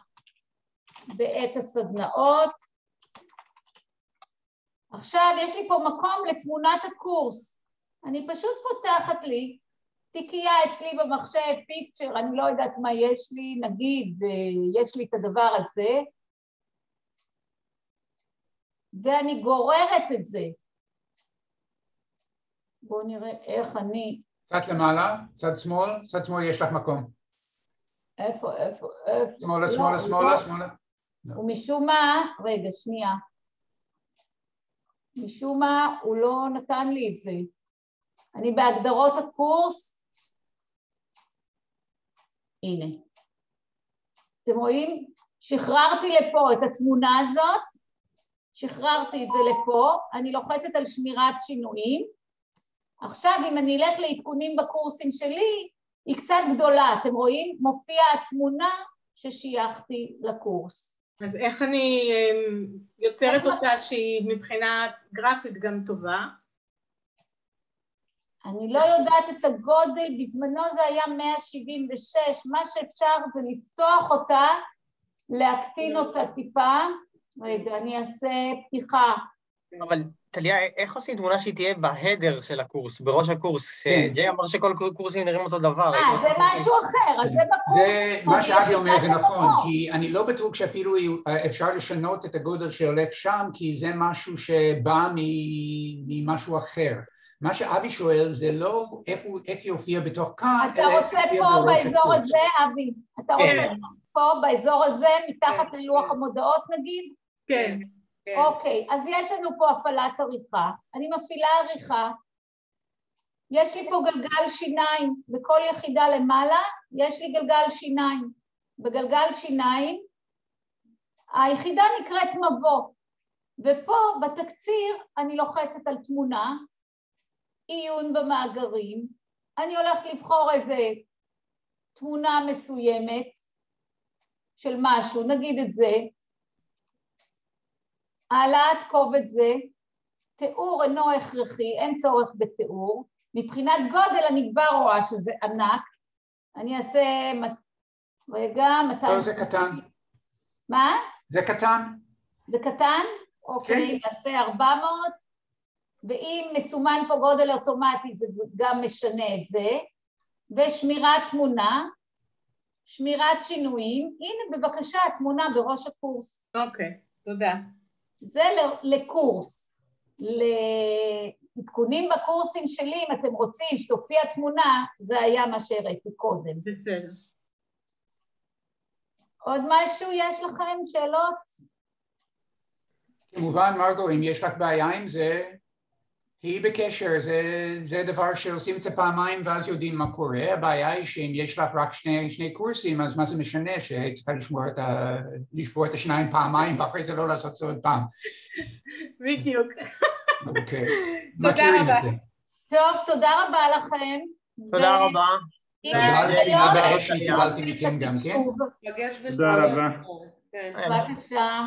בעת הסדנאות. עכשיו יש לי פה מקום לתמונת הקורס. אני פשוט פותחת לי תיקייה אצלי במחשב, פיקצ'ר, אני לא יודעת מה יש לי, נגיד יש לי את הדבר הזה, ואני גוררת את זה. בואו נראה איך אני... קצת למעלה, צד שמאל, צד שמאל יש לך מקום. איפה, איפה, איפה? שמאלה, שמאלה, שמאלה, שמאלה. ומשום מה, רגע, שנייה. משום מה הוא לא נתן לי את זה. אני בהגדרות הקורס. הנה. אתם רואים? שחררתי לפה את התמונה הזאת, שחררתי את זה לפה, אני לוחצת על שמירת שינויים. עכשיו אם אני אלך לעדכונים בקורסים שלי, היא קצת גדולה, אתם רואים? מופיע התמונה ששייכתי לקורס. אז איך אני אמ, יוצרת אותה שהיא מבחינה גרפית גם טובה? אני לא יודעת את הגודל, בזמנו זה היה 176, מה שאפשר זה לפתוח אותה, להקטין אותה טיפה. רגע, אני אעשה פתיחה. אבל טליה, איך עושים תמונה שהיא תהיה בהדר של הקורס, בראש הקורס? כן. ג'יי אמר שכל קורסים נראים אותו דבר. אה, זה משהו אחר, אז זה בקורס. זה מה שאבי אומר זה נכון, כי אני לא בטוח שאפילו אפשר לשנות את הגודל שהולך שם, כי זה משהו שבא מ- ממשהו אחר. מה שאבי שואל זה לא איך הוא- איך יופיע בתוך כאן, אתה אלא איך רוצה יופיע פה בראש באזור הקורס. הזה, אבי? אתה כן. רוצה פה באזור הזה, מתחת ללוח המודעות נגיד? כן. אוקיי, אז יש לנו פה הפעלת עריכה. אני מפעילה עריכה. יש לי פה גלגל שיניים. בכל יחידה למעלה יש לי גלגל שיניים. בגלגל שיניים היחידה נקראת מבוא. ופה בתקציר אני לוחצת על תמונה, עיון במאגרים, אני הולכת לבחור איזה תמונה מסוימת של משהו, נגיד את זה, העלאת קובץ זה, תיאור אינו הכרחי, אין צורך בתיאור, מבחינת גודל אני כבר רואה שזה ענק, אני אעשה, רגע, מתי... לא, זה קטן. מה? זה קטן. זה קטן? אוקיי, נעשה 400, ואם מסומן פה גודל אוטומטי זה גם משנה את זה, ושמירת תמונה, שמירת שינויים, הנה בבקשה התמונה בראש הקורס. אוקיי, תודה. זה לקורס. לעדכונים בקורסים שלי, אם אתם רוצים שתופיע תמונה, זה היה מה שהראיתי קודם. בסדר. עוד משהו יש לכם? שאלות? כמובן, מרגו, אם יש לך בעיה עם זה, היא בקשר, זה, זה דבר שעושים את זה פעמיים ואז יודעים מה קורה. הבעיה היא שאם יש לך רק שני, שני קורסים, אז מה זה משנה שהיית צריכה לשמור את, ה, לשבור את השיניים פעמיים ואחרי זה לא לעשות את זה עוד פעם. בדיוק. אוקיי, תודה מכירים רבה. את זה. טוב, תודה רבה לכם. תודה רבה. תודה באש שקיבלתי מכם גם כן. תודה רבה. כן. בבקשה.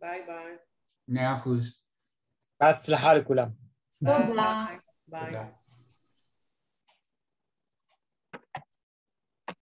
ביי ביי. מאה אחוז. בהצלחה לכולם. תודה. ביי. תודה.